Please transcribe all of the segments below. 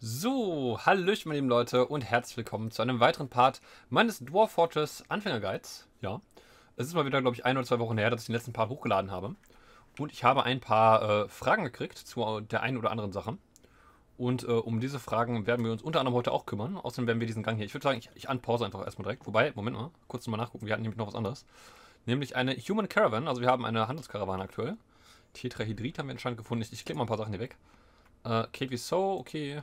So, Hallöchen, meine lieben Leute, und herzlich willkommen zu einem weiteren Part meines Dwarf Fortress Anfänger Guides. Ja, es ist mal wieder, glaube ich, ein oder zwei Wochen her, dass ich den letzten Part hochgeladen habe. Und ich habe ein paar äh, Fragen gekriegt zu der einen oder anderen Sache. Und äh, um diese Fragen werden wir uns unter anderem heute auch kümmern. Außerdem werden wir diesen Gang hier, ich würde sagen, ich, ich anpause einfach erstmal direkt. Wobei, Moment mal, kurz mal nachgucken, wir hatten nämlich noch was anderes. Nämlich eine Human Caravan, also wir haben eine Handelskarawane aktuell. Tetrahydrid haben wir anscheinend gefunden. Ich, ich klicke mal ein paar Sachen hier weg. Äh, KV So, okay.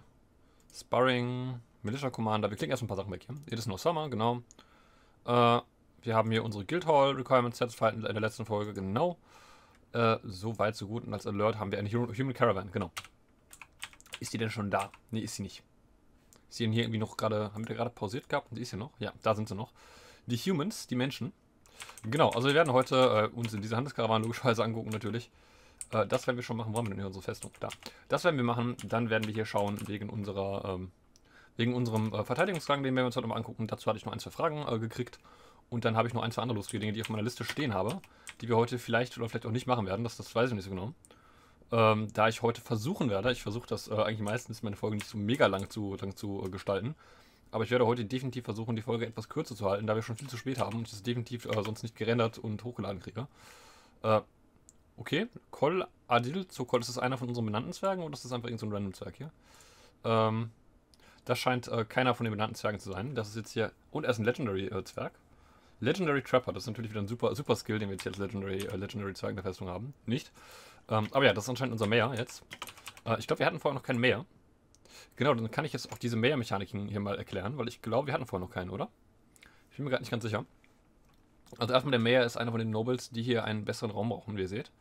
Sparring, Militia Commander. Wir klicken erst ein paar Sachen weg hier. Is no summer, genau. Äh, wir haben hier unsere Guildhall Requirement Sets in der letzten Folge, genau. Äh, so weit, so gut. Und als Alert haben wir eine Human Caravan, genau. Ist die denn schon da? Ne, ist sie nicht. Ist sie denn hier irgendwie noch gerade, haben wir gerade pausiert gehabt? Und die ist hier noch? Ja, da sind sie noch. Die Humans, die Menschen. Genau, also wir werden heute äh, uns in diese Handeskarawane logischerweise angucken natürlich. Äh, das werden wir schon machen. Wo haben wir denn hier unsere Festung? Da. Das werden wir machen. Dann werden wir hier schauen wegen unserer, ähm, wegen unserem äh, Verteidigungsrang, den werden wir uns heute mal angucken. Dazu hatte ich noch ein, zwei Fragen äh, gekriegt. Und dann habe ich noch ein, zwei andere lustige Dinge, die ich auf meiner Liste stehen habe, die wir heute vielleicht oder vielleicht auch nicht machen werden. Das, das weiß ich nicht so genau. Ähm, da ich heute versuchen werde, ich versuche das äh, eigentlich meistens meine Folge nicht so mega lang zu, lang zu äh, gestalten, aber ich werde heute definitiv versuchen, die Folge etwas kürzer zu halten, da wir schon viel zu spät haben und ich es definitiv äh, sonst nicht gerendert und hochgeladen kriege. Okay, Kol Adil Zokol, ist das einer von unseren benannten Zwergen oder ist das einfach irgendein so random Zwerg hier? Ähm, das scheint äh, keiner von den benannten Zwergen zu sein. Das ist jetzt hier. Und er ist ein Legendary-Zwerg. Äh, Legendary Trapper, das ist natürlich wieder ein super, super Skill, den wir jetzt hier als Legendary, äh, Legendary Zwerg in der Festung haben. Nicht. Ähm, aber ja, das ist anscheinend unser Mayor jetzt. Äh, ich glaube, wir hatten vorher noch keinen Mayor. Genau, dann kann ich jetzt auch diese Mayor-Mechaniken hier mal erklären, weil ich glaube, wir hatten vorher noch keinen, oder? Ich bin mir gerade nicht ganz sicher. Also erstmal der Mayor ist einer von den Nobles, die hier einen besseren Raum brauchen, wie ihr seht.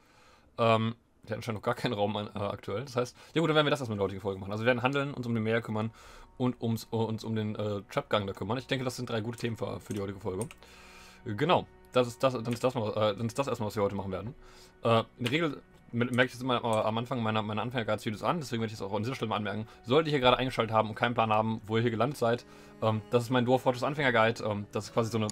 Ähm, der hat anscheinend noch gar keinen Raum äh, aktuell. Das heißt, ja gut, dann werden wir das erstmal in der heutigen Folge machen. Also wir werden handeln, uns um den Meer kümmern und ums, uh, uns um den äh, Trapgang da kümmern. Ich denke, das sind drei gute Themen für, für die heutige Folge. Genau, das ist das, dann, ist das mal, äh, dann ist das erstmal, was wir heute machen werden. Äh, in der Regel merke ich das immer äh, am Anfang meiner, meiner Anfänger-Videos an, deswegen werde ich das auch an dieser Stelle mal anmerken. Solltet ihr hier gerade eingeschaltet haben und keinen Plan haben, wo ihr hier gelandet seid, ähm, das ist mein Dwarf Fortress Anfänger-Guide. Ähm, das ist quasi so eine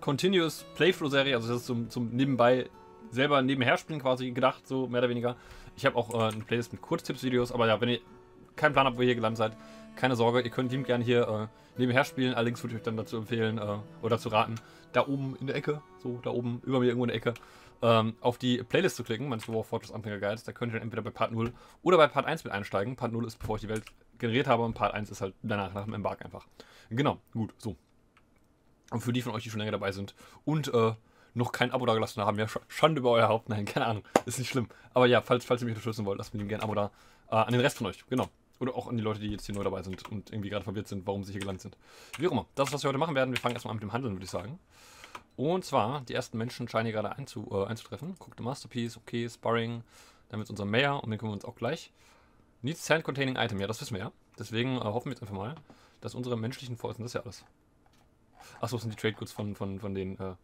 Continuous Playthrough-Serie, also das ist zum, zum nebenbei selber nebenher spielen quasi gedacht, so mehr oder weniger. Ich habe auch äh, eine Playlist mit Kurztipps-Videos, aber ja, wenn ihr keinen Plan habt, wo ihr hier gelandet seid, keine Sorge, ihr könnt ihm gerne hier äh, nebenher spielen. Allerdings würde ich euch dann dazu empfehlen äh, oder dazu raten, da oben in der Ecke, so da oben über mir irgendwo in der Ecke, ähm, auf die Playlist zu klicken, meines War Fortress Anfänger Guides. Da könnt ihr dann entweder bei Part 0 oder bei Part 1 mit einsteigen. Part 0 ist, bevor ich die Welt generiert habe, und Part 1 ist halt danach, nach dem Embark einfach. Genau, gut, so. Und für die von euch, die schon länger dabei sind und äh, noch kein Abo da gelassen haben, ja, Schande über euer Haupt. Nein, keine Ahnung, ist nicht schlimm. Aber ja, falls, falls ihr mich unterstützen wollt, lasst mir gerne ein Abo da. Äh, an den Rest von euch, genau. Oder auch an die Leute, die jetzt hier neu dabei sind und irgendwie gerade verwirrt sind, warum sie hier gelandet sind. Wie auch immer. Das ist, was wir heute machen werden. Wir fangen erstmal an mit dem Handeln, würde ich sagen. Und zwar, die ersten Menschen scheinen hier gerade einzu, äh, einzutreffen. Guckt, Masterpiece, okay, Sparring. Dann wird unser Mayor, und den kümmern wir uns auch gleich. Needs Sand Containing Item, ja, das wissen wir ja. Deswegen äh, hoffen wir jetzt einfach mal, dass unsere menschlichen Forsten, das ist ja alles. Achso, das sind die Trade Goods von, von, von den, äh,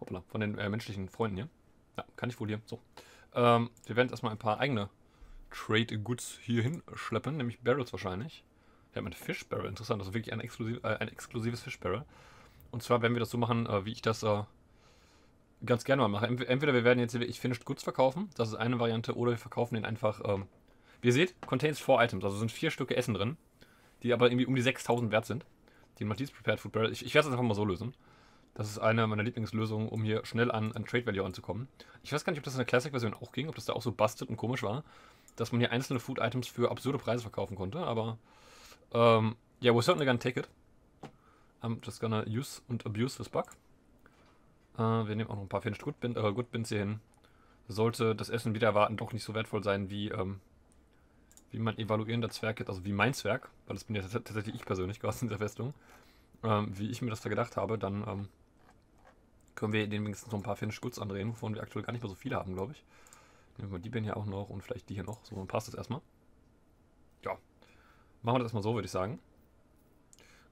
hoppla, von den äh, menschlichen Freunden hier. Ja, kann ich wohl hier. So. Ähm, wir werden jetzt erstmal ein paar eigene Trade Goods hier hinschleppen, nämlich Barrels wahrscheinlich. Wir haben ein Fish Barrel, interessant, also wirklich ein, exklusiv, äh, ein exklusives Fish Barrel. Und zwar werden wir das so machen, äh, wie ich das äh, ganz gerne mal mache. Entweder wir werden jetzt hier wirklich Finished Goods verkaufen, das ist eine Variante, oder wir verkaufen den einfach, ähm, wie ihr seht, contains four Items, also sind vier Stücke Essen drin, die aber irgendwie um die 6000 wert sind. Die Maltese Prepared Food Barrel. Ich, ich werde es einfach mal so lösen. Das ist eine meiner Lieblingslösungen, um hier schnell an, an Trade Value anzukommen. Ich weiß gar nicht, ob das in der Classic-Version auch ging, ob das da auch so busted und komisch war, dass man hier einzelne Food-Items für absurde Preise verkaufen konnte, aber ähm, yeah, we're certainly gonna take it. I'm just gonna use and abuse this bug. Äh, wir nehmen auch noch ein paar Finished Good, Bin, äh, Good hier hin. Sollte das Essen wieder erwarten doch nicht so wertvoll sein wie, ähm, wie mein evaluierender Zwerg also wie mein Zwerg, weil das bin ja tatsächlich ich persönlich, gerade in dieser Festung, ähm, wie ich mir das da gedacht habe, dann ähm, können wir den wenigstens noch ein paar Finished Goods andrehen, wovon wir aktuell gar nicht mehr so viele haben, glaube ich. Nehmen wir die Ben hier auch noch und vielleicht die hier noch. So, dann passt das erstmal. Ja. Machen wir das erstmal so, würde ich sagen.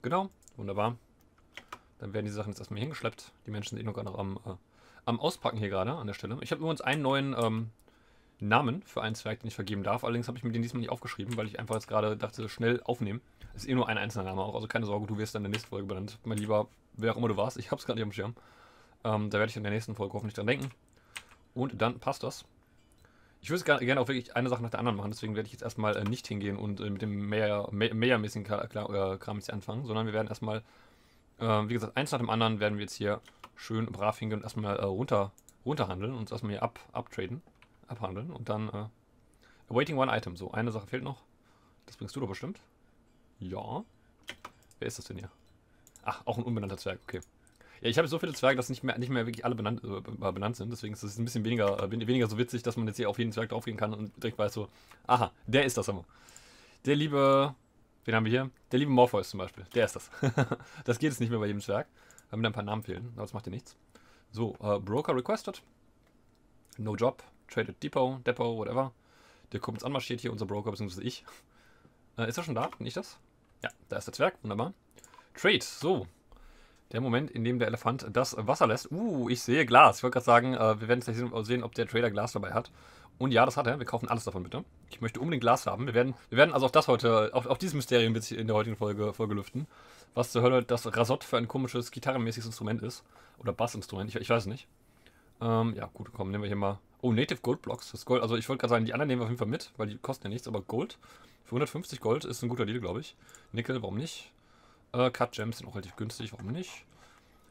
Genau, wunderbar. Dann werden die Sachen jetzt erstmal hingeschleppt. Die Menschen sind eh noch gerade am, äh, am Auspacken hier gerade an der Stelle. Ich habe übrigens einen neuen ähm, Namen für einen Zwerg, den ich vergeben darf. Allerdings habe ich mir den diesmal nicht aufgeschrieben, weil ich einfach jetzt gerade dachte, schnell aufnehmen. Ist eh nur ein einzelner Name auch, also keine Sorge, du wirst dann in der nächsten Folge benannt. Mein lieber, wer auch immer du warst, ich habe es gerade nicht am Schirm. Ähm, da werde ich in der nächsten Folge hoffentlich dran denken. Und dann passt das. Ich würde gerne auch wirklich eine Sache nach der anderen machen, deswegen werde ich jetzt erstmal äh, nicht hingehen und äh, mit dem mehrmäßigen äh, Kram jetzt anfangen, sondern wir werden erstmal, äh, wie gesagt, eins nach dem anderen werden wir jetzt hier schön brav hingehen und erstmal äh, runter, runterhandeln und erstmal hier ab, abtraden, abhandeln und dann äh, awaiting one item. So, eine Sache fehlt noch. Das bringst du doch bestimmt. Ja. Wer ist das denn hier? Ach, auch ein unbenannter Zwerg, okay. Ja, ich habe so viele Zwerge, dass nicht mehr, nicht mehr wirklich alle benannt, äh, benannt sind. Deswegen ist es ein bisschen weniger, äh, weniger so witzig, dass man jetzt hier auf jeden Zwerg draufgehen kann und direkt weiß so, aha, der ist das aber. Der liebe, wen haben wir hier? Der liebe Morpheus zum Beispiel, der ist das. das geht jetzt nicht mehr bei jedem Zwerg, weil mir ein paar Namen fehlen, aber das macht ja nichts. So, äh, Broker requested. No job, traded depot, depot, whatever. Der kommt jetzt anmarschiert hier, unser Broker, beziehungsweise ich. Äh, ist er schon da? Bin ich das? Ja, da ist der Zwerg, wunderbar. Trade, so. Der Moment, in dem der Elefant das Wasser lässt. Uh, ich sehe Glas. Ich wollte gerade sagen, äh, wir werden gleich sehen, ob der Trader Glas dabei hat. Und ja, das hat er. Wir kaufen alles davon, bitte. Ich möchte unbedingt Glas haben. Wir werden, wir werden also auch das heute, auch, auch dieses Mysterium in der heutigen Folge, Folge lüften. Was zur Hölle das Rasott für ein komisches, gitarrenmäßiges Instrument ist. Oder Bassinstrument, ich, ich weiß nicht. Ähm, ja, gut, komm, nehmen wir hier mal. Oh, Native Gold Blocks. Das Gold, also ich wollte gerade sagen, die anderen nehmen wir auf jeden Fall mit, weil die kosten ja nichts, aber Gold. Für 150 Gold ist ein guter Deal, glaube ich. Nickel, warum nicht? Äh, Cut Gems sind auch relativ günstig, warum nicht?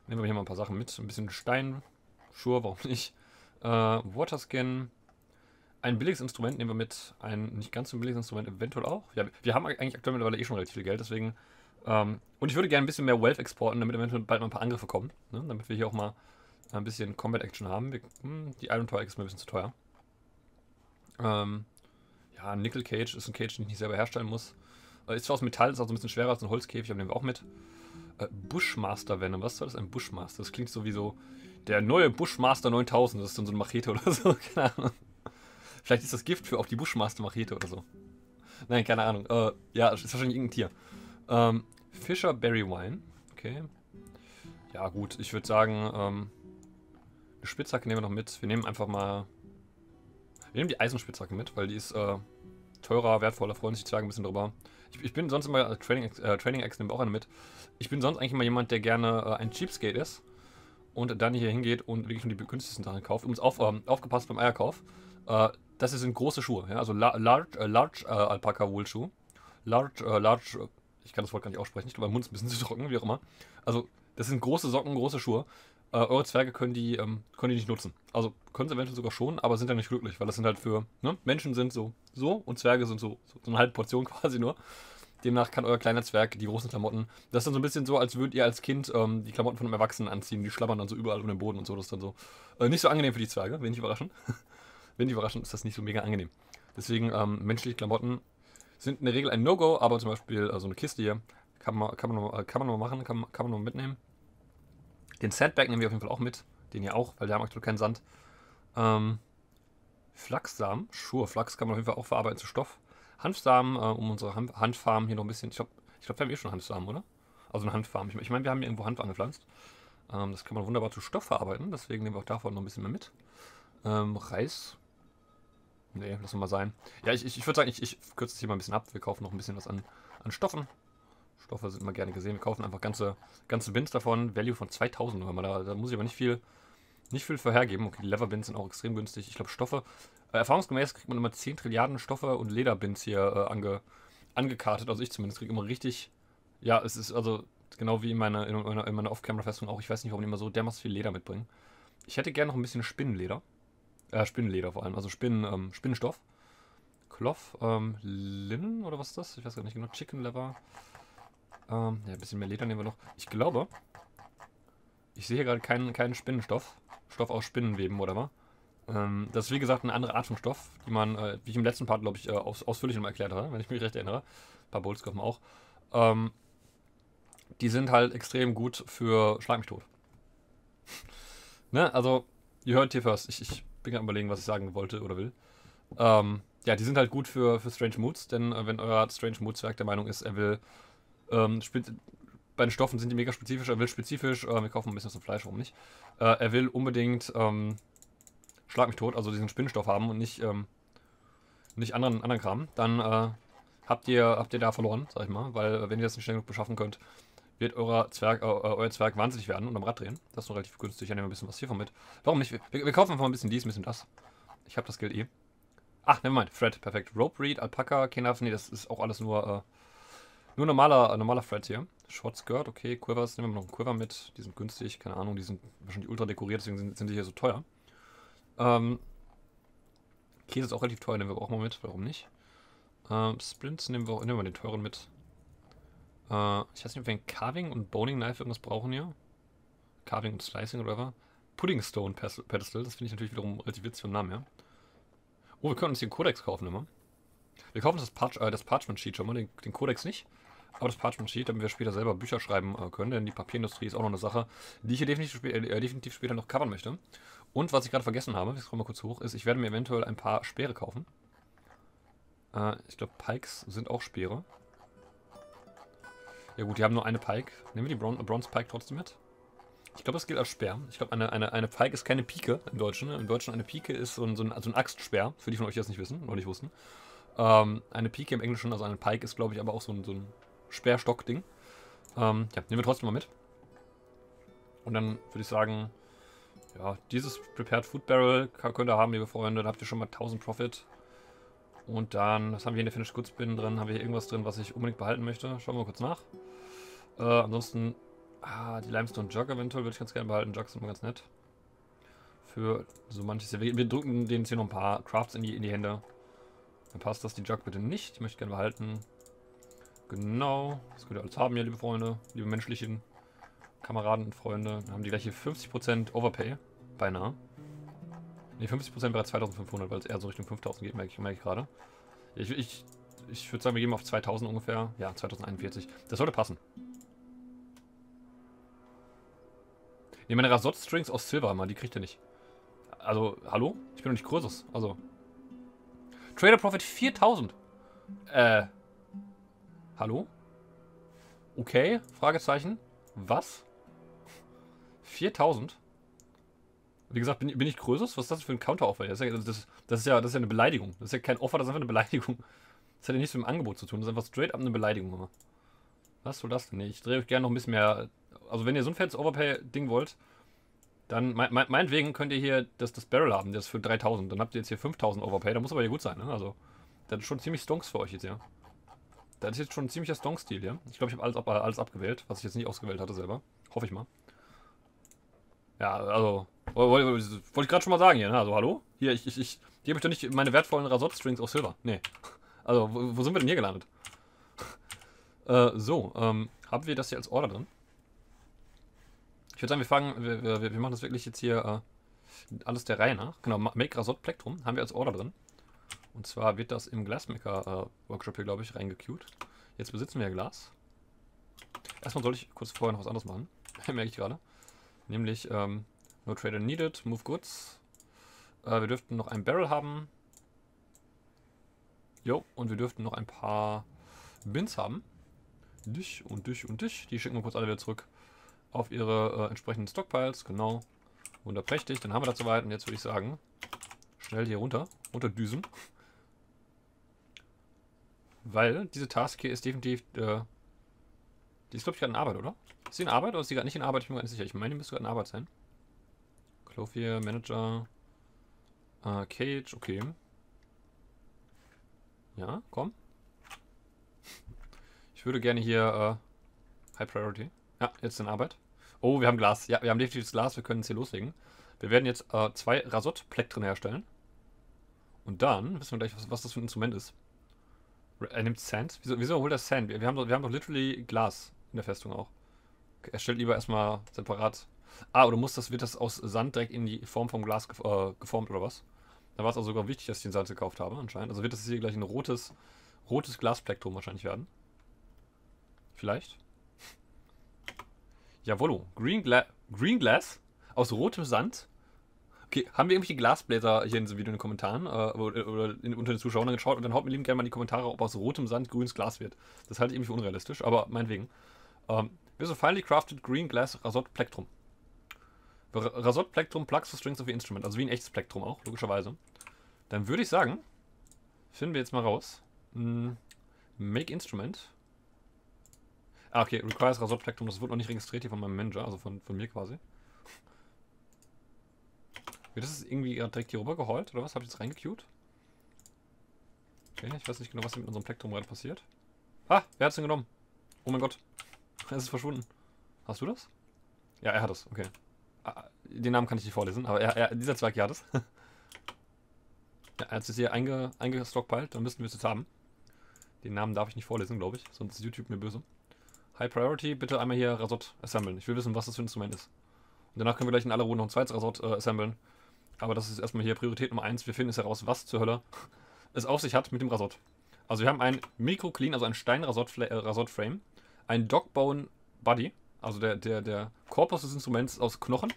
Nehmen wir hier mal ein paar Sachen mit. Ein bisschen Stein, Sure, warum nicht? Äh, Waterskin. Ein billiges Instrument nehmen wir mit. Ein nicht ganz so billiges Instrument eventuell auch. Ja, wir haben eigentlich aktuell mittlerweile eh schon relativ viel Geld, deswegen. Ähm, und ich würde gerne ein bisschen mehr Wealth exporten, damit eventuell bald mal ein paar Angriffe kommen. Ne? Damit wir hier auch mal ein bisschen Combat Action haben. Wir, hm, die Iron Tower ist mir ein bisschen zu teuer. Ähm, ja, Nickel Cage ist ein Cage, den ich nicht selber herstellen muss. Äh, ist zwar aus Metall, ist auch so ein bisschen schwerer als ein Holzkäfig, aber nehmen wir auch mit. Äh, Bushmaster Venom, was soll das? Ein Bushmaster? Das klingt so wie so der neue Bushmaster 9000. Das ist dann so eine Machete oder so, keine Ahnung. Vielleicht ist das Gift für auch die Bushmaster Machete oder so. Nein, keine Ahnung. Äh, ja, ist wahrscheinlich irgendein Tier. Ähm, Fisher Berry Wine. Okay. Ja, gut, ich würde sagen, ähm, eine Spitzhacke nehmen wir noch mit. Wir nehmen einfach mal. Wir nehmen die Eisenspitzhacke mit, weil die ist äh, teurer, wertvoller, freuen sich die Zwerge ein bisschen drüber. Ich, bin sonst immer, äh, Training, äh, Training X nimmt auch eine mit. Ich bin sonst eigentlich immer jemand, der gerne äh, ein Cheapskate ist und dann hier hingeht und wirklich nur die günstigsten Sachen kauft. Übrigens auf, ähm, aufgepasst beim Eierkauf. Äh, das sind große Schuhe, ja? also la Large, äh, large äh, Alpaka Wool Schuh. Large, äh, large, ich kann das Wort gar nicht aussprechen, ich glaube, mein Mund ist ein bisschen zu trocken, wie auch immer. Also, das sind große Socken, große Schuhe. Äh, eure Zwerge können die, ähm, können die nicht nutzen. Also können sie eventuell sogar schon, aber sind dann nicht glücklich, weil das sind halt für, ne? Menschen sind so, so und Zwerge sind so, so, so eine halbe Portion quasi nur. Demnach kann euer kleiner Zwerg die großen Klamotten. Das ist dann so ein bisschen so, als würdet ihr als Kind ähm, die Klamotten von einem Erwachsenen anziehen. Die schlabbern dann so überall um den Boden und so. Das ist dann so. Äh, nicht so angenehm für die Zwerge, wenn ich überraschen. wenn die überraschen, ist das nicht so mega angenehm. Deswegen, ähm, menschliche Klamotten sind in der Regel ein No-Go, aber zum Beispiel äh, so eine Kiste hier kann man, kann man, äh, kann man noch machen, kann, kann man noch mitnehmen. Den Sandbag nehmen wir auf jeden Fall auch mit. Den hier auch, weil wir haben aktuell keinen Sand. Ähm, Flachssamen. Sure, Flachs kann man auf jeden Fall auch verarbeiten zu Stoff. Hanfsamen, äh, um unsere Hanf Hanffarm hier noch ein bisschen. Ich glaube, ich glaub, wir haben eh schon Hanfsamen, oder? Also eine Hanffarm. Ich, ich meine, wir haben hier irgendwo Hanf angepflanzt. Ähm, das kann man wunderbar zu Stoff verarbeiten. Deswegen nehmen wir auch davon noch ein bisschen mehr mit. Ähm, Reis. Nee, lassen wir mal sein. Ja, ich, ich, ich würde sagen, ich, ich kürze es hier mal ein bisschen ab. Wir kaufen noch ein bisschen was an, an Stoffen. Stoffe sind immer gerne gesehen. Wir kaufen einfach ganze, ganze Bins davon. Value von 2000 nur. Da, da muss ich aber nicht viel, nicht viel vorhergeben. Okay, die Leverbins sind auch extrem günstig. Ich glaube, Stoffe. Äh, erfahrungsgemäß kriegt man immer 10 Trilliarden Stoffe und Lederbins hier äh, ange, angekartet. Also ich zumindest kriege immer richtig. Ja, es ist also genau wie in meiner, in meiner, in meiner Off-Camera-Festung auch. Ich weiß nicht, warum die immer so dermaßen viel Leder mitbringen. Ich hätte gerne noch ein bisschen Spinnenleder. Äh, Spinnenleder vor allem. Also Spinnen, ähm, Spinnenstoff. Cloth, ähm, Linen oder was ist das? Ich weiß gar nicht genau. Chicken Leather. Ähm, ja, ein bisschen mehr Leder nehmen wir noch. Ich glaube, ich sehe hier gerade keinen, keinen Spinnenstoff. Stoff aus Spinnenweben oder was. Ähm, das ist wie gesagt eine andere Art von Stoff, die man, äh, wie ich im letzten Part, glaube ich, äh, aus, ausführlich nochmal erklärt habe, wenn ich mich recht erinnere. Ein paar Bolts kaufen auch. Ähm, die sind halt extrem gut für Schlag mich tot. ne, also, ihr hört hier first. Ich, ich bin gerade überlegen, was ich sagen wollte oder will. Ähm, ja, die sind halt gut für, für Strange Moods, denn äh, wenn euer Strange Moods Werk der Meinung ist, er will ähm, bei den Stoffen sind die mega spezifisch. Er will spezifisch, äh, wir kaufen ein bisschen zum Fleisch, warum nicht? Äh, er will unbedingt ähm, Schlag mich tot, also diesen Spinnstoff haben und nicht, ähm, nicht anderen, anderen Kram. Dann äh, habt, ihr, habt ihr da verloren, sag ich mal, weil wenn ihr das nicht schnell genug beschaffen könnt, wird euer Zwerg, euer Zwerg wahnsinnig werden und am Rad drehen. Das ist noch relativ günstig. Ich nehme ein bisschen was hiervon mit. Warum nicht? Wir, wir kaufen einfach ein bisschen dies, ein bisschen das. Ich habe das Geld eh. Ach, nevermind, Thread, perfekt. Rope Read, Alpaca, Kenaf, nee, das ist auch alles nur, äh, nur normaler, normaler Thread hier. Short Skirt, okay, Quivers, nehmen wir noch einen Quiver mit. Die sind günstig, keine Ahnung, die sind wahrscheinlich ultra dekoriert, deswegen sind, sind die hier so teuer. Ähm, Käse ist auch relativ teuer, nehmen wir auch mal mit, warum nicht? Ähm, Splints nehmen wir, nehmen wir den teuren mit. Äh, ich weiß nicht, ob wir ein Carving und Boning Knife irgendwas brauchen hier. Carving und Slicing oder whatever. Pudding Stone Pedestal, das finde ich natürlich wiederum relativ witzig vom Namen her. Oh, wir können uns den Codex kaufen immer. Wir kaufen das, Parch, äh, das Parchment Sheet schon mal, den, den Codex nicht. Aber das Parchment Sheet, damit wir später selber Bücher schreiben äh, können, denn die Papierindustrie ist auch noch eine Sache, die ich hier definitiv, spä äh, definitiv später noch covern möchte. Und was ich gerade vergessen habe, ich scroll mal kurz hoch, ist, ich werde mir eventuell ein paar Speere kaufen. Äh, ich glaube, Pikes sind auch Speere. Ja gut, die haben nur eine Pike. Nehmen wir die Bron Bronze Pike trotzdem mit? Ich glaube, das gilt als Speer. Ich glaube, eine, eine, eine Pike ist keine Pike im Deutschen. Im Deutschen eine Pike ist so ein, so ein, so ein Axtspeer, für die von euch, die das nicht wissen oder nicht wussten. Ähm, eine Pike im Englischen, also eine Pike ist, glaube ich, aber auch so ein, so ein Speerstock-Ding. Ähm, ja, nehmen wir trotzdem mal mit. Und dann würde ich sagen, ja, dieses Prepared Food Barrel könnt ihr haben, liebe Freunde. Da habt ihr schon mal 1000 Profit. Und dann, was haben wir hier in der Finished Goods Bin drin? Haben wir hier irgendwas drin, was ich unbedingt behalten möchte? Schauen wir mal kurz nach. Äh, ansonsten, ah, die Limestone Jug eventuell würde ich ganz gerne behalten. Jugs sind immer ganz nett. Für so manches. Wir, wir drücken denen jetzt hier noch ein paar Crafts in die, in die Hände. Dann passt das. Die Jug bitte nicht. Die möchte ich gerne behalten. Genau. Das könnt ihr alles haben hier, liebe Freunde. Liebe menschlichen Kameraden und Freunde. Dann haben die gleich hier 50% Overpay. Beinahe. Ne, 50% wäre 2500, weil es eher so Richtung 5000 geht, merke ich, merke ich gerade. Ich, ich, ich würde sagen, wir gehen auf 2000 ungefähr. Ja, 2041. Das sollte passen. Ne, meine Rasott-Strings aus Silver, mal, die kriegt ihr nicht. Also, hallo? Ich bin doch nicht Kursus. Also. Trader Profit 4000. Äh. Hallo? Okay, Fragezeichen. Was? 4000? Wie gesagt, bin, bin ich Größeres? Was ist das für ein Counter-Offer? Das, das, das, ist ja, das ist ja eine Beleidigung. Das ist ja kein Offer, das ist einfach eine Beleidigung. Das hat ja nichts mit dem Angebot zu tun. Das ist einfach straight up eine Beleidigung. Was soll das denn? Nee, ich drehe euch gerne noch ein bisschen mehr. Also, wenn ihr so ein fettes Overpay-Ding wollt, dann me me meinetwegen könnt ihr hier das, das Barrel haben, das ist für 3000. Dann habt ihr jetzt hier 5000 Overpay. Da muss aber hier gut sein, ne? Also, das ist schon ziemlich Stonks für euch jetzt, ja. Das ist jetzt schon ein ziemlicher Stonk-Stil, ja. Ich glaube, ich habe alles, alles abgewählt, was ich jetzt nicht ausgewählt hatte selber. Hoffe ich mal. Ja, also, wollte wollt, wollt ich gerade schon mal sagen hier, ne? Also, hallo? Hier, ich, ich, ich gebe euch doch nicht meine wertvollen Rasott-Strings aus Silber. Nee. Also, wo, wo, sind wir denn hier gelandet? äh, so, ähm, haben wir das hier als Order drin? Ich würde sagen, wir fangen, wir, wir, wir, machen das wirklich jetzt hier äh, alles der Reihe nach. Genau, Make Rasott Plektrum haben wir als Order drin. Und zwar wird das im Glassmaker äh, Workshop hier, glaube ich, reingecued. Jetzt besitzen wir ja Glas. Erstmal soll ich kurz vorher noch was anderes machen. Merke ich gerade. Nämlich, ähm, No Trader Needed, Move Goods. Äh, wir dürften noch ein Barrel haben. Jo, und wir dürften noch ein paar Bins haben. Dich und dich und dich. Die schicken wir kurz alle wieder zurück auf ihre äh, entsprechenden Stockpiles. Genau. Wunderprächtig. Dann haben wir das soweit. Und jetzt würde ich sagen, schnell hier runter. Runterdüsen. Weil diese Task hier ist definitiv, äh, die ist glaube ich gerade in Arbeit, oder? Ist sie in Arbeit oder ist sie gerade nicht in Arbeit? Ich bin mir gar nicht sicher. Ich meine, die müsste gerade in Arbeit sein. Clothier, Manager, äh, Cage, okay. Ja, komm. Ich würde gerne hier äh, High Priority. Ja, jetzt in Arbeit. Oh, wir haben Glas. Ja, wir haben definitiv das Glas. Wir können es hier loslegen. Wir werden jetzt äh, zwei Rasott-Plektren herstellen. Und dann wissen wir gleich, was, was das für ein Instrument ist. Er nimmt Sand. Wieso, wieso holt er Sand? Wir haben, doch, wir haben doch literally Glas in der Festung auch. Er stellt lieber erstmal separat. Ah, oder muss das, wird das aus Sand direkt in die Form vom Glas äh, geformt oder was? Da war es also sogar wichtig, dass ich den Sand gekauft habe, anscheinend. Also wird das hier gleich ein rotes, rotes Glasplektrum wahrscheinlich werden. Vielleicht. Jawollo. Green, Gla Green Glass aus rotem Sand Okay, haben wir irgendwelche Glasbläser hier in diesem Video in den Kommentaren äh, oder, oder in, unter den Zuschauern geschaut und dann haut mir lieben gerne mal in die Kommentare, ob aus rotem Sand grünes Glas wird. Das halte ich irgendwie für unrealistisch, aber meinetwegen. Ähm, wir so finely crafted green glass Rasot Plektrum. Rasot Plektrum plugs the strings of the instrument, also wie ein echtes Plektrum auch, logischerweise. Dann würde ich sagen, finden wir jetzt mal raus. Hm, make Instrument. Ah, okay, requires Rasot Plektrum, das wird noch nicht registriert hier von meinem Manager, also von, von mir quasi. Wird das irgendwie direkt hier rüber geheult oder was? Habe ich jetzt reingecued? Okay, ich weiß nicht genau, was mit unserem Plektrum gerade passiert. Ah, wer hat's denn genommen? Oh mein Gott. Es ist verschwunden. Hast du das? Ja, er hat es. Okay. Ah, den Namen kann ich nicht vorlesen, aber er, er, dieser Zweig hier hat es. ja, er hat es hier einge, eingestockpeilt, dann müssten wir es jetzt haben. Den Namen darf ich nicht vorlesen, glaube ich, sonst ist YouTube mir böse. High Priority, bitte einmal hier Rasot assemblen. Ich will wissen, was das für ein Instrument ist. Und danach können wir gleich in aller Ruhe noch ein zweites Rasot äh, assemblen. Aber das ist erstmal hier Priorität Nummer 1. Wir finden es heraus, was zur Hölle es auf sich hat mit dem Rasot. Also wir haben ein Micro-Clean, also ein Stein-Rasot-Frame, ein Dogbone Body, also der, der, der Korpus des Instruments aus Knochen.